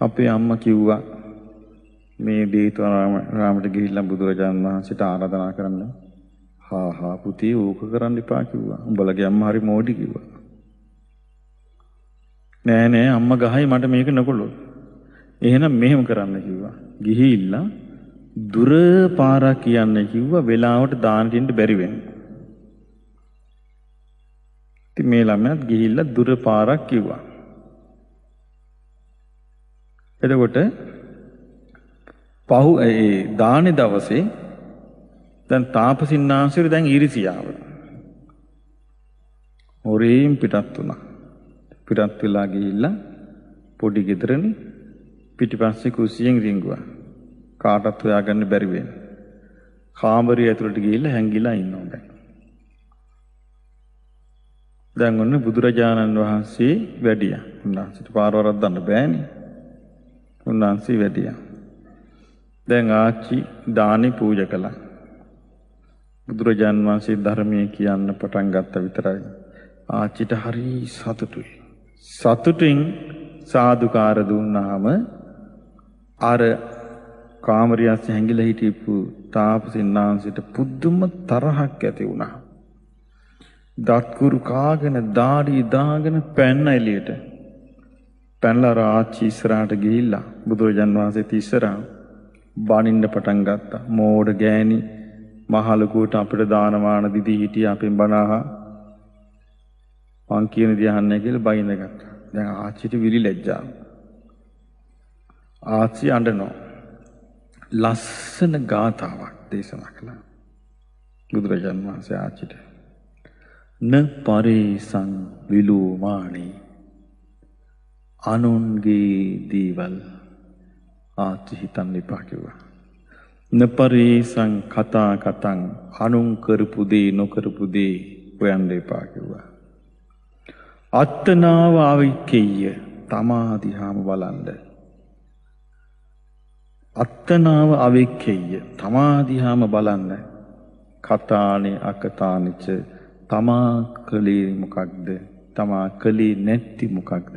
අපේ අම්මා කිව්වා මේ දේතුරාමට ගිහිල්ලා බුදුරජාන් වහන්සේට ආරාධනා කරන්න. හා හා පුතේ ඕක කරන්න එපා කිව්වා. උඹලගේ අම්මා හරි මෝඩි කිව්වා. නෑ නෑ අම්මා ගහයි මට මේක නොකොළොත්. එහෙනම් මෙහෙම කරන්න කිව්වා. ගිහිල්ලා දුර පාරක් කියන්න කිව්වා වෙලාවට දාන දෙන්න බැරි වෙන්නේ. ඉතින් මේ ළමයාත් ගිහිල්ලා දුර පාරක් කිව්වා. එතකොට පහු ඒ දානේ දවසේ දැන් තාපසින්නාංශයට දැන් ඊරිසියාව. හොරේන් පිටත් වුණා. පිටත් වෙලා ගිහිල්ලා පොඩි ගෙදරනේ පිටිපස්සේ කුස්සියෙන් රිංගුවා. කාටවත් හොයාගන්න බැරි වෙන. කාමරය ඇතුළට ගිහිල්ලා හැංගිලා ඉන්නවා දැන්. දැන් ඔන්න බුදුරජාණන් වහන්සේ වැඩියා. උන්වහන්සේට පාරවරක් දන්න බෑනේ. උන්වහන්සේ වැඩියා. දැන් ආච්චි දානි පූජා කළා. බුදුරජාන් වහන්සේ ධර්මයේ කියන්න පටන් ගත්ත විතරයි. ආච්චිට හරි සතුටුයි. සතුටින් සාදුකාර දුන්නාම අර කාමරියස් හැංගිලා හිටපු තාපසින්නාන්සිට පුදුම තරහක් ඇති වුණා. දත්කුරු කාගෙන දාඩි දාගෙන පැන්න එළියට. පැනලා අර ආච්චි ඉස්සරහට ගිහිල්ලා බුදුරජාන් වහන්සේත් ඉස්සරහා බනින්න පටන් ගත්තා. මෝඩ ගෑණි මහලකුවට අපිට දානමාන දිදී හිටිය අපෙන් බනහා මං කියන දේ අහන්නේ කියලා බයින්න ගත්තා. දැන් ආච්චිට විලි ලැජ්ජා. ආච්චි අඬනවා. ලස්සන ගාතාවක් දේශනා කළා. බුදුරජාන් වහන්සේ ආච්චිට. න පරේසං විලෝමානී අනුන්ගේ දේවල් ආච්චි හිතන්න එපා කිව්වා. නපරේසං කතා කතං අනුන් කරපු දේ නොකරපු දේ හොයන්න එපා කිව්වා. අත්තනාව අවික්කෙය්‍ය තමා දිහාම බලන්න. අත්තනාව අවික්කෙය්‍ය තමා දිහාම බලන්න. කතානේ අකතානිච තමා කළේ මොකක්ද? තමා කළේ නැති මොකක්ද?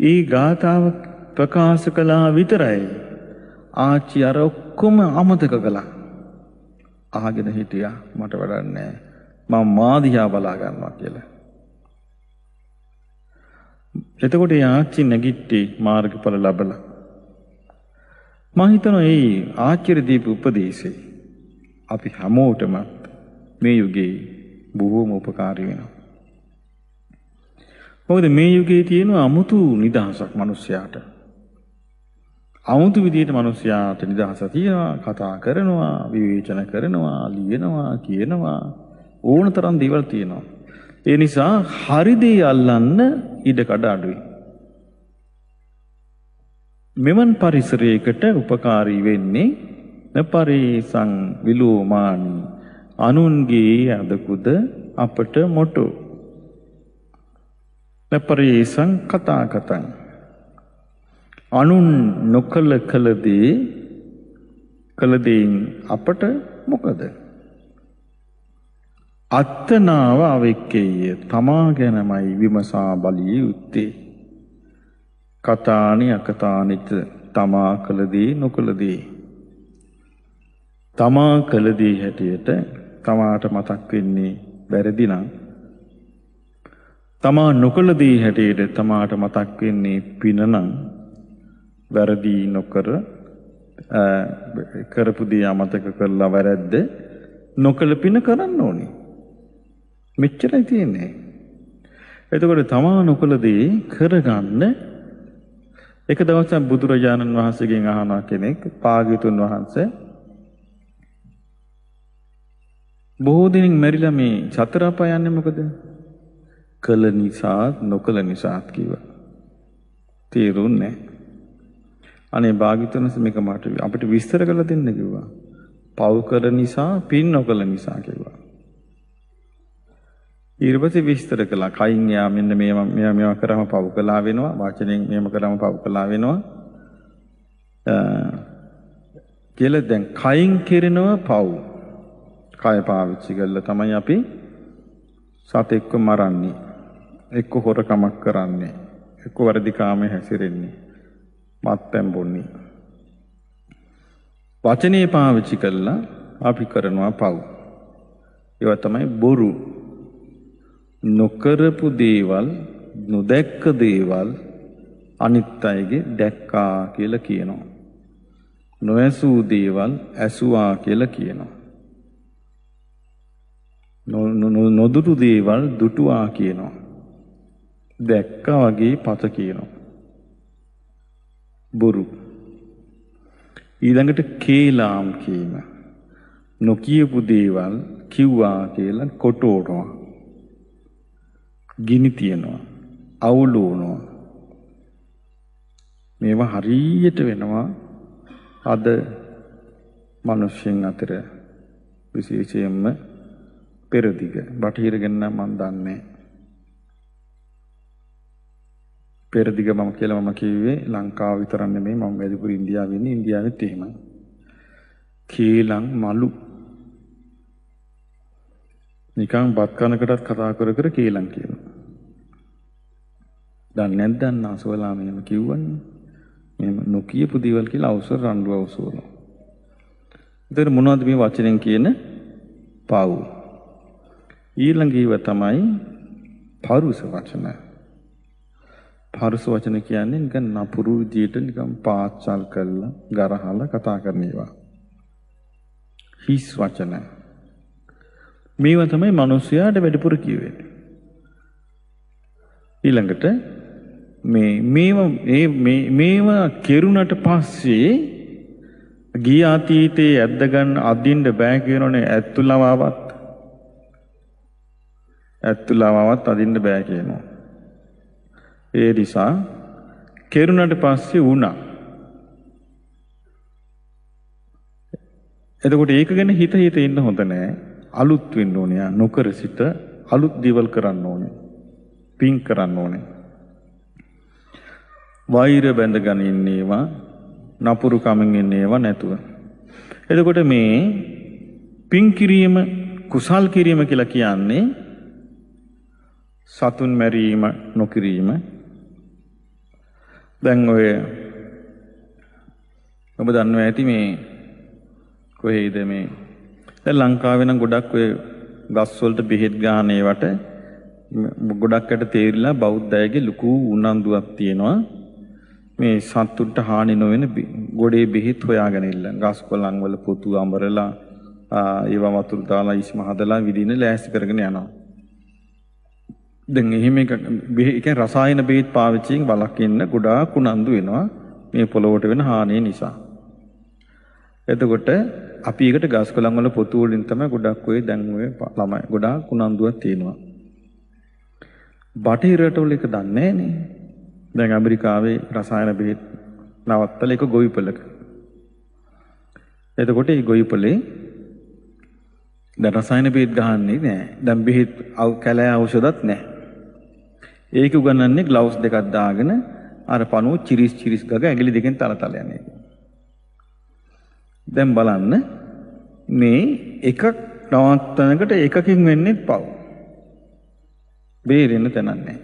ඒ ගාථාව ප්‍රකාශ කළා විතරයි ආච්චි අර ඔක්කොම අමතක කළා. අහගෙන හිටියා මට වැඩක් නැහැ. මම මාදිහා බලා ගන්නවා කියලා. එතකොට ආච්චි නැගිට්ටි මාර්ගඵල ලැබලා. මම හිතනවා ඒ ආච්චිර දීපු උපදේශේ අපි හැමෝටම මේ යුගයේ බොහෝම උපකාරී වෙනවා. මොකද මේ යුගයේ තියෙන අමුතු නිදහසක් මිනිස්යාට. අමුතු විදියට මිනිස්යාට නිදහස තියෙනවා, කතා කරනවා, විවේචන කරනවා, ලියනවා, කියනවා ඕන තරම් දේවල් තියෙනවා. ඒ නිසා හරි දේ අල්ලන්න ඉඩ කඩ අඩුයි. මෙවන් පරිසරයකට උපකාරී වෙන්නේ නපරේසං විලෝමානි අනුන්ගේ අදකුද අපට මොටෝ නපරේසං කතා කතං අනුන් නොකල කලදේ කලදීන් අපට මොකද? අත්තනාව අවෙක්කේය. තමා ගැනමයි විමසා බලිය යුත්තේ. කතානි අකතානිත තමා කළදී නොකළදී. තමා කළදී හැටියට තමාට මතක් වෙන්නේ වැරදි නම්. තමා නොකළ දේ හැටියට තමාට මතක් වෙන්නේ පින නම්. වැරදි නොකර කරපු දේ අමතක කරලා වැරද්ද නොකළ පින කරන්න ඕනේ. මෙච්චරයි තියෙන්නේ. එතකොට තමා නොකළ දේ කරගන්න එක දවසක් බුදුරජාණන් වහන්සේගෙන් අහනවා කෙනෙක් පාගිතුන් වහන්සේ බොහෝ දිනින් මැරිලා මේ සතර අපාය යන්නේ මොකද? කළ නිසාත් නොකළ නිසාත් කිව්වා. තේරුන්නේ අනේ භාග්‍යතුන්ස මේක මට අපිට විස්තර කරලා දෙන්න කිව්වා. පව් කර නිසා පින් නොකළ නිසා කිව්වා. ඊට පස්සේ විස්තර කළා. කයින් යා මෙන්න මේව මේව මේව කරාම පව් කළා වෙනවා. වචනෙන් මේව කරාම පව් කළා වෙනවා. කියලා දැන් කයින් කෙරෙනව පව්. කය පාවිච්චි කරලා තමයි අපි සතෙක්ව මරන්නේ. එක්ක හොරකමක් කරන්නේ. එක්ක වර්ධිකාමයේ හැසිරෙන්නේ. මත්පැන් බොන්නේ වචනේ පාවිච්චි කළා අපි කරනවා පව් ඒවා තමයි බොරු නොකරපු දේවල් නොදැක්ක දේවල් අනිත් අයගේ දැක්කා කියලා කියනවා. නොඇසූ දේවල් ඇසුවා කියලා කියනවා. නොදුටු දේවල් දුටුවා කියනවා. දැක්කා වගේ පත කියනවා. බොරු. ඊළඟට කේලාම් කීම. නොකියපු දේවල් කිව්වා කියලා කොටෝනවා. ගිනි තියනවා. අවුල් වුණා. මේවා හරියට වෙනවා අද මිනිස්යන් අතර විශේෂයෙන්ම පෙරදිග බටහිර ගැන මම දන්නේ පෙරදිග මම කියලා මම කිව්වේ ලංකාව විතර නෙමෙයි මම වැඩිපුර ඉන්දියාවේ ඉන්නේ ඉන්දියාවෙත් එහෙමයි. කීලං මලු. නිකන් බත් කනකටත් කතා කර කර කීලං කියනවා දන්නේ නැද්ද අන්නසවලා මෙහෙම කිව්වන්නේ මෙහෙම නොකියපු දේවල් කියලා අවසර රණ්ඩු අවසෝනවා එතකොට මොනවද මේ වචනෙන් කියන පව්. ඊළඟ ඒව තමයි පරුස වචන. පරුස වචන කියන්නේ නිකන් නපුරු විදියට නිකන් පාච්චල් කරලා ගරහලා කතා කරන ඒවා. හිස් වචන. මේවා තමයි මිනිස්යාට වැඩිපුර කියවෙන්නේ. ඊළඟට මේ මේවා මේ මේවා කෙරුණට පස්සේ ගිය අතීතයේ ඇද්ද ගන්න අදින්න බෑ කියනෝනේ ඇත්තුලවාවත් ඇත්තුලාවවත් අදින්න බෑ කියනවා. ඒ නිසා කෙරුණට පස්සේ වුණා. එතකොට ඒක ගැන හිත හිත ඉන්න හොඳ නෑ. අලුත් වෙන්න ඕනේ. නොකර සිට අලුත් දේවල් කරන්න ඕනේ. පින් කරන්න ඕනේ. වෛර බැඳගෙන ඉන්නේවා නපුරු කමින් ඉන්නේවා නැතුව. එතකොට මේ පින් කිරීම කුසල් කිරීම කියලා කියන්නේ සතුන් මැරීම නොකිරීම දැන් ඔය ඔබ දන්නවා ඇති මේ කොහේද මේ? දැන් ලංකාවේ නම් ගොඩක් ඔය ගස් වලට බෙහෙත් ගන්න ඒවට ගොඩක්කට තේරිලා බෞද්ධයගේ ලুকু උනන්දුවක් තියෙනවා. මේ සතුන්ට හානි නොවන ගොඩේ බෙහෙත් හොයාගෙන ඉන්න ගස් කොළන් වල පොතු අඹරලා ඒවා වතුර දාලා ඉස්ම හදලා විදින ලෑස්ති කරගෙන යනවා. දැන් එහෙම එක ඒ රසායන බෙහෙත් පාවිච්චියෙන් වළකින්න ගොඩාක් උනන්දු වෙනවා මේ පොළොවට වෙන හානිය නිසා. එතකොට අපි ඒකට ගස් කොළන් වල පොතු වලින් තමයි ගොඩක් ඔය දැන් ඔය ළමයි ගොඩාක් උනන්දුවක් තියෙනවා. බටහිර රටවල එක දන්නේ නේ. දැන් ඇමරිකාවේ රසායන බෙහෙත් නවත්තලා ඒක ගොවිපලක. එතකොට මේ ගොවිපලේ දැන් රසායන බෙහෙත් ගහන්නේ නැහැ. දැන් බෙහෙත් කැලෑ ඖෂධත් නැහැ. ඒක උගන්වන්නේ ග්ලව්ස් දෙකක් දාගෙන අර පණුව චිරිස් චිරිස් ගග ඇඟිලි දෙකෙන් තල තල යන එක. දැන් බලන්න මේ එකක් නවත්තනකට එකකින් වෙන්නේ පව්. බේරෙන්න තැනක් නැහැ.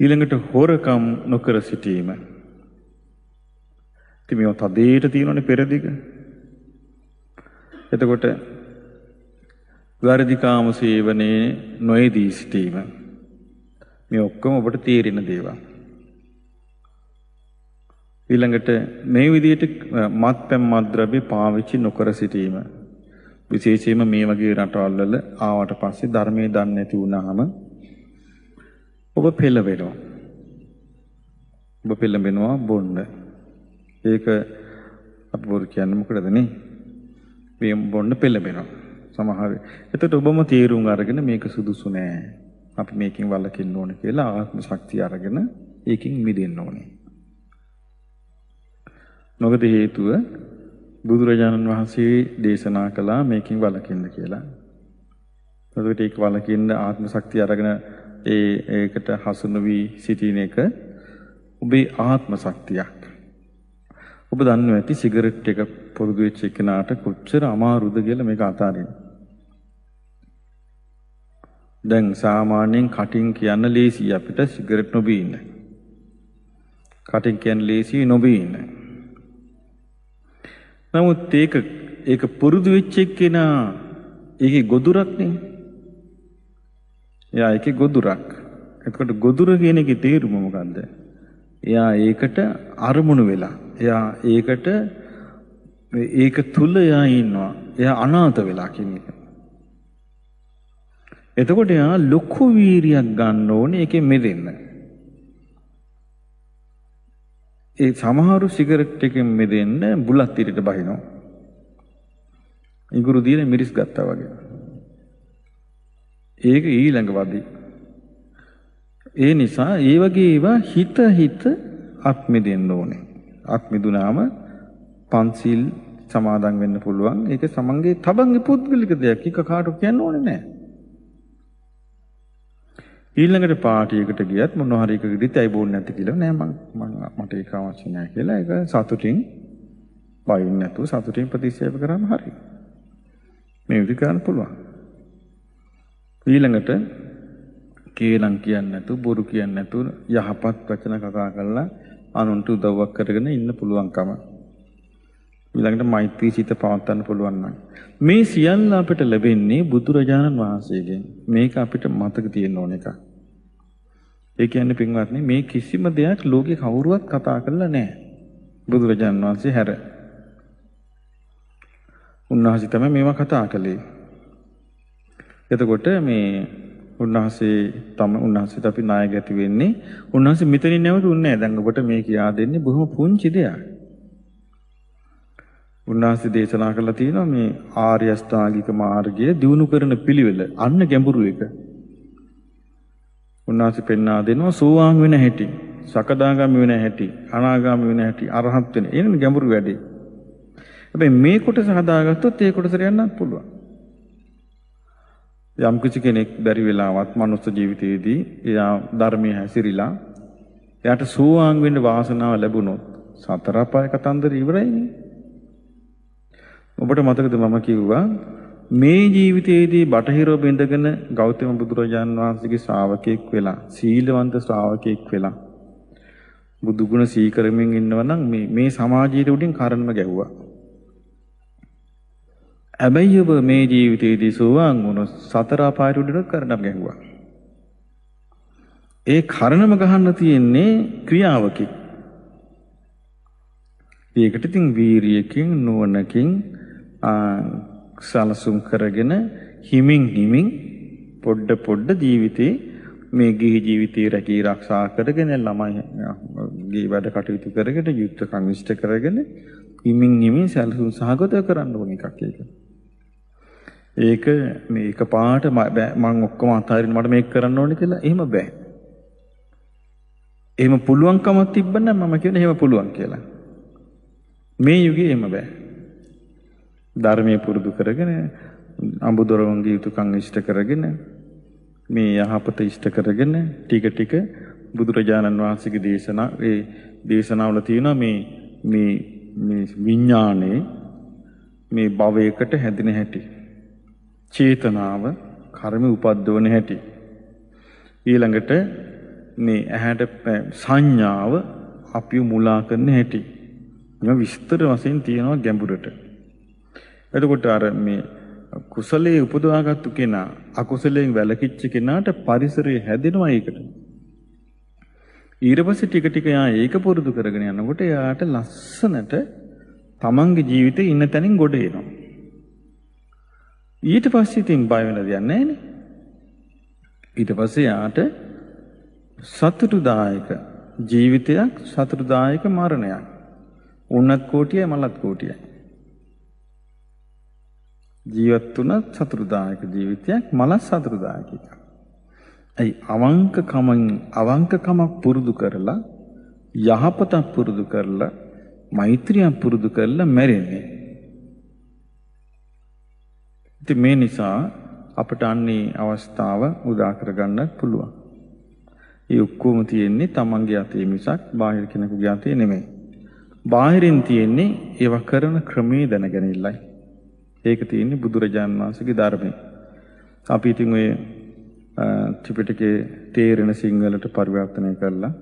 ඊළඟට හොරකම් නොකර සිටීම. ඉතින් මේවා තදේට තියෙනනේ පෙරදිග. එතකොට වැරදිකාම සේවනයේ නොයේදී සිටීම. මේ ඔක්කොම ඔබට තේරෙන දේවල්. ඊළඟට මේ විදිහට මත්පැන් මත්ද්‍රව්‍ය පාවිච්චි නොකර සිටීම. විශේෂයෙන්ම මේ වගේ රටවල් වල ආවට පස්සේ ධර්මයේ දන්නේ නැති වුණාම ඔබ පෙළවෙනවා. ඔබ පෙළඹෙනවා බොන්න. ඒක අපි බොරු කියන්නේ මොකටද නේ? මේ බොන්න පෙළඹෙනවා. සමහර. එතකොට ඔබම තීරුම් අරගෙන මේක සුදුසු නෑ. අපි මේකෙන් වළකින්න ඕනේ කියලා ආත්ම ශක්තිය අරගෙන ඒකෙන් මිදෙන්න ඕනේ. මොකද හේතුව බුදුරජාණන් වහන්සේ දේශනා කළා මේකෙන් වළකින්න කියලා. එතකොට ඒක වළකින්න ආත්ම ශක්තිය අරගෙන ඒ ඒකට හසු නොවි සිටින එක ඔබේ ආත්ම ශක්තියක්. ඔබ දන්නවා ඇති සිගරට් එක පුරුදු වෙච්ච කෙනාට කොච්චර අමාරුද කියලා මේක අතාරින්න. දැන් සාමාන්‍යයෙන් කටින් කියන්න ලේසි අපිට සිගරට් නොබී ඉන්න. කටින් කියන්න ලේසි නොබී ඉන්න. නමුත් ඒක ඒක පුරුදු වෙච්ච එක්කෙනා ඒකේ ගොදුරක් නේ. එයා ඒකේ ගොදුරක්. එතකොට ගොදුර කියන එකේ තේරුම මොකද්ද? එයා ඒකට අරමුණු වෙලා. එයා ඒකට ඒක තුල එයා ඉන්නවා. එයා අනාථ වෙලා කියන එක. එතකොට එයා ලොකු වීරියක් ගන්න ඕනේ ඒකෙන් මෙදෙන්න. ඒ සමහරු සිගරට් එකෙන් මෙදෙන්න බුලත් ඉරට බහිනවා. ඉඟුරු දින මිරිස් ගත්තා වගේ. ඒක ඊළඟ වදී. ඒ නිසා ඒ වගේ ඒවා හිත හිත අත් මිදෙන්න ඕනේ. අත් මිදුනාම පන්සිල් සමාදන් වෙන්න පුළුවන්. ඒක සමන්ගේ තබන්ගේ පුද්ගලික දෙයක්. එක කාටවත් කියන්න ඕනේ නැහැ. ඊළඟට පාටියකට ගියත් මොනවා හරි එකකදීත් ඇයි බෝන්නේ නැති කියලා නෑ මං මට ඒක අවශ්‍ය නෑ කියලා ඒක සතුටින් බයින් නැතුව සතුටින් ප්‍රතික්ෂේප කරාම හරි. මේ විදිහ කරන්න පුළුවන්. ඊළඟට කේලම් කියන්නේ නැතුව බොරු කියන්නේ නැතුව යහපත් වචන කතා කරලා අනුන්ට උදව්වක් කරගෙන ඉන්න පුළුවන්කම. ඊළඟට මෛත්‍රී සිත පවත්වන්න පුළුවන් නම් මේ සියල්ල අපිට ලැබෙන්නේ බුදුරජාණන් වහන්සේගෙන්. මේක අපිට මතක තියෙන්න ඕන එකක්. ඒ කියන්නේ පින්වත්නි මේ කිසිම දෙයක් ලෝකේ කවුරුවත් කතා කරලා නැහැ. බුදුරජාණන් වහන්සේ හැර. උන්වහන්සේ තමයි මේවා කතා කළේ. එතකොට මේ උන්වහන්සේ තම උන්වහන්සේට අපි නායක ඇති වෙන්නේ උන්වහන්සේ මෙතනින් නැවතුන්නේ නැහැ. දැන් ඔබට මේ කියා දෙන්නේ බොහොම පුංචි දෙයක්. උන්වහන්සේ දේශනා කළා තියෙනවා මේ ආර්ය අෂ්ටාංගික මාර්ගය දිනු කරන පිළිවෙල අන්න ගැඹුරු එක. උන්වහන්සේ පෙන්වා දෙනවා සෝවාන් වෙන හැටි, සකදාගාමි වෙන හැටි, අනාගාමි වෙන හැටි, අරහත් වෙන. එන්න ගැඹුරු වැඩේ. හැබැයි මේ කොටස හදාගත්තොත් ඒ කොටසට යන්නත් පුළුවන්. යම් කිසි කෙනෙක් බැරි වෙලාවත් මනුස්ස ජීවිතයේදී එයා ධර්මයේ හැසිරීලා එයාට සෝවාන් වෙන්න වාසනාව ලැබුණොත් සතර අපාය කතන්දර ඉවරයිනේ. ඔබට මතකද මම කිව්වා මේ ජීවිතයේදී බටහිරව බින්දගෙන ගෞතම බුදුරජාන් වහන්සේගේ ශ්‍රාවකෙක් වෙලා සීලවන්ත ශ්‍රාවකෙක් වෙලා බුදු ගුණ සීකරමින් ඉන්නවා නම් මේ මේ සමාජීය උඩින් කරණම ගැහුවා. හැබැයි ඔබ මේ ජීවිතයේදී සෝවාන් වුණොත් සතර අපායට උඩට කරණම ගැහුවා. ඒ කරණම ගහන්න තියෙන්නේ ක්‍රියාවකින්. ඒකට ඉතින් වීරියකින් නුවණකින් සලසුම් කරගෙන හිමින් හිමින් පොඩ පොඩ ජීවිතේ මේ ගිහි ජීවිතේ රැකී ආරක්ෂා කරගෙන ළමයි ගේ වැඩ කටයුතු කරගෙන යුද්ධ කමිෂ්ඨ කරගෙන හිමින් හිමින් සලසුම් සහගත කරන්න ඕන එකක් ඒක. ඒක මේක පාට මම ඔක්කොම අතාරින්න මට මේක කරන්න ඕනේ කියලා එහෙම බෑ. එහෙම පුළුවන්කමක් තිබ්බනම් මම කියන්නේ එහෙම පුළුවන් කියලා. මේ යුගයේ එහෙම බෑ. ධර්මයේ පුරුදු කරගෙන අඹදොරවන්ගේ යුතුයකම් ඉෂ්ට කරගෙන මේ යහපත ඉෂ්ට කරගෙන ටික ටික බුදුරජාණන් වහන්සේගේ දේශනා ඒ දේශනාවල තියෙනවා මේ මේ මේ විඥානේ මේ භවයකට හැදෙන හැටි. චේතනාව කර්ම උපද්දවන හැටි. ඊළඟට මේ ඇහැට සංඥාව අපිව මුලා කරන හැටි. මේ විස්තර වශයෙන් තියෙනවා ගැඹුරට. එතකොට අර මේ කුසලයේ උපදවාගත්තු කෙනා අකුසලයෙන් වැළකිච්ච කෙනාට පරිසරය හැදෙනවා ඒකට. ඊට පස්සේ ටික ටික යා ඒක පුරුදු කරගෙන යනකොට එයාට ලස්සනට තමන්ගේ ජීවිතේ ඉන්න තැනින් ගොඩ එනවා. ඊට පස්සේ ඉතින් බය වෙන දෙයක් නැහැ ඊට පස්සේ යාට සතුටුදායක ජීවිතයක් සතුටුදායක මරණයක්. උන්නත් කෝටියයි මලත් කෝටියයි. ජීවත් වුණත් සතුටුදායක ජීවිතයක් මලත් සතුටුදායක එකක්. ඇයි අවංකකමෙන් අවංකකමක් පුරුදු කරලා යහපතක් පුරුදු කරලා මෛත්‍රියක් පුරුදු කරලා මැරෙන්නේ. ඉතින් මේ නිසා අපට අන්නේ අවස්ථාව උදා කරගන්න පුළුවන්. ඒ ඔක්කොම තියෙන්නේ තමන්ගේ අතේ මිසක් බාහිර කෙනෙකුගේ අතේ නෙමෙයි. බාහිරින් තියෙන්නේ ඒව කරන ක්‍රමේ දැනගැනීමයි. ඒක තියෙන්නේ බුදුරජාන් වහන්සේගේ ධර්මයේ. අපි ඉතින් ඔය ත්‍රිපිටකයේ තේරෙන සිංහලට පරිවර්තනය කරලා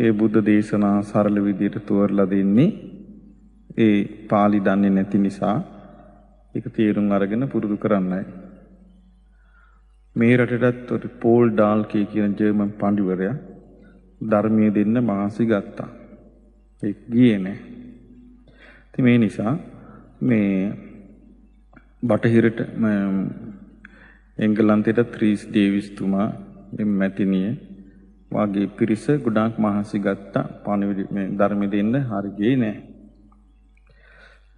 ඒ බුද්ධ දේශනා සරල විදියට තෝරලා දෙන්නේ ඒ pāli දන්නේ නැති නිසා ඒක තේරුම් අරගෙන පුරුදු කරන්නයි. මේ රටටත් පෝල් ඩාල්කේ කියන ජර්මන් පඬිවරයා ධර්මයේ දෙන්න මාසි ගත්තා. ඒක ගියේ නෑ. ඉතින් මේ නිසා මේ බටහිරට එංගලන්තයට ත්‍රීස් ඩේවිස් තුමා මැතිනිය වගේ පිරිස ගොඩාක් මහන්සි ගත්තා පණිවිඩ මේ ධර්ම දෙන්න හරි ගියේ නෑ.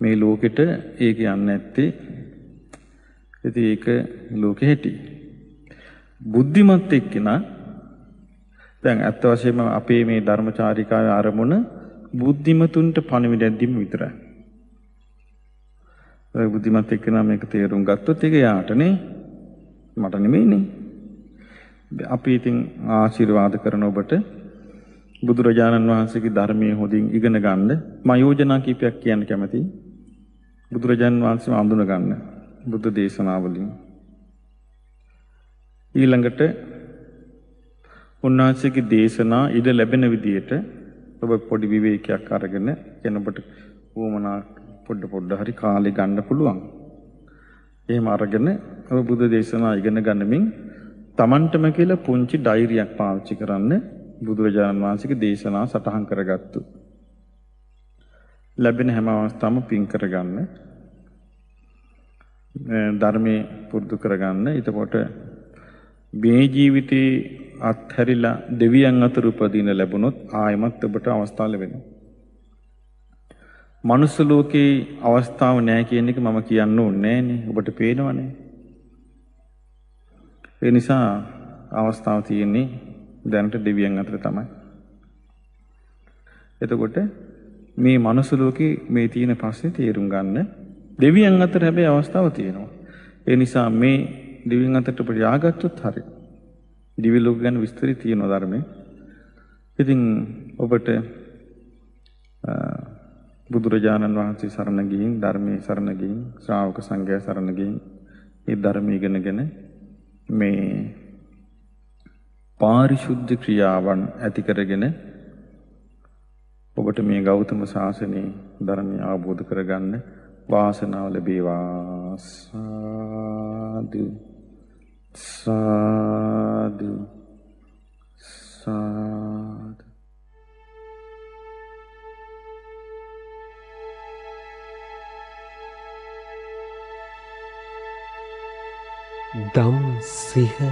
මේ ලෝකෙට ඒක යන්නේ නැත්තේ ඉතින් ඒක ලෝකෙ හැටි. බුද්ධිමත් එක්කෙනා දැන් ඇත්ත වශයෙන්ම අපේ මේ ධර්මචාරිකාවේ ආරමුණ බුද්ධිමතුන්ට පණිවිඩයක් දීම විතරයි. ඒ බුද්ධිමත් එක්කෙනා මේක තේරුම් ගත්තොත් ඒක යාටනේ මට නෙමෙයිනේ. අපි ඉතින් ආශිර්වාද කරන ඔබට බුදුරජාණන් වහන්සේගේ ධර්මයේ හොඳින් ඉගෙන ගන්න මම යෝජනා කීපයක් කියන්න කැමතියි. බුදුරජාණන් වහන්සේව අඳුන ගන්න බුද්ධ දේශනාවලින්. ඊළඟට උන්වහන්සේගේ දේශනා ඉඩ ලැබෙන විදියට ඔබ පොඩි විවේකයක් අරගෙන කෙනෙකුට වුමනා පොඩ පොඩ හරි කාලේ ගන්න පුළුවන්. එහෙම අරගෙන ඔබ බුද්ධ දේශනා ඉගෙන ගන්නමින් Tamanටම කියලා පුංචි ඩයිරියක් පාවිච්චි කරන්න බුදුරජාණන් වහන්සේගේ දේශනා සටහන් කරගත්තු. ලැබෙන හැම අවස්ථාවම පින් කරගන්න. ධර්මයේ පුරුදු කරගන්න. එතකොට මේ ජීවිතේ අත්හැරිලා දෙවියන් අතර උපදින ලැබුණොත් ආයමත් ඔබට අවස්ථාව ලැබෙනවා. මනුස්ස ලෝකේ අවස්ථාව නැහැ කියන එක මම කියන්න ඕනේ නෑනේ. ඔබට පේනවනේ. ඒ නිසා අවස්ථාව තියෙන්නේ දැනට දෙවියන් අතර තමයි. එතකොට මේ මනුස්ස ලෝකේ මේ තියෙන ප්‍රශ්නේ තේරුම් ගන්න දෙවියන් අතර හැබැයි අවස්ථාව තියෙනවා. ඒ නිසා මේ දෙවියන් අතරට ඔබ යාගත්තොත් හරි. දිව්‍ය ලෝක ගැන විස්තරي තියෙනවා ධර්මයේ. ඉතින් ඔබට බුදුරජාණන් වහන්සේ සරණ ගිහින් ධර්මයේ සරණ ගිහින් ශ්‍රාවක සංඝයා සරණ ගිහින් මේ ධර්ම ඉගෙනගෙන මේ පාරිශුද්ධ ක්‍රියාවන් ඇති කරගෙන ඔබට මේ ගෞතම සාසනයේ ධර්මය අවබෝධ කරගන්න වාසනාව ලැබේවා. සාදු. සාදු. සාදු. දම් සිහ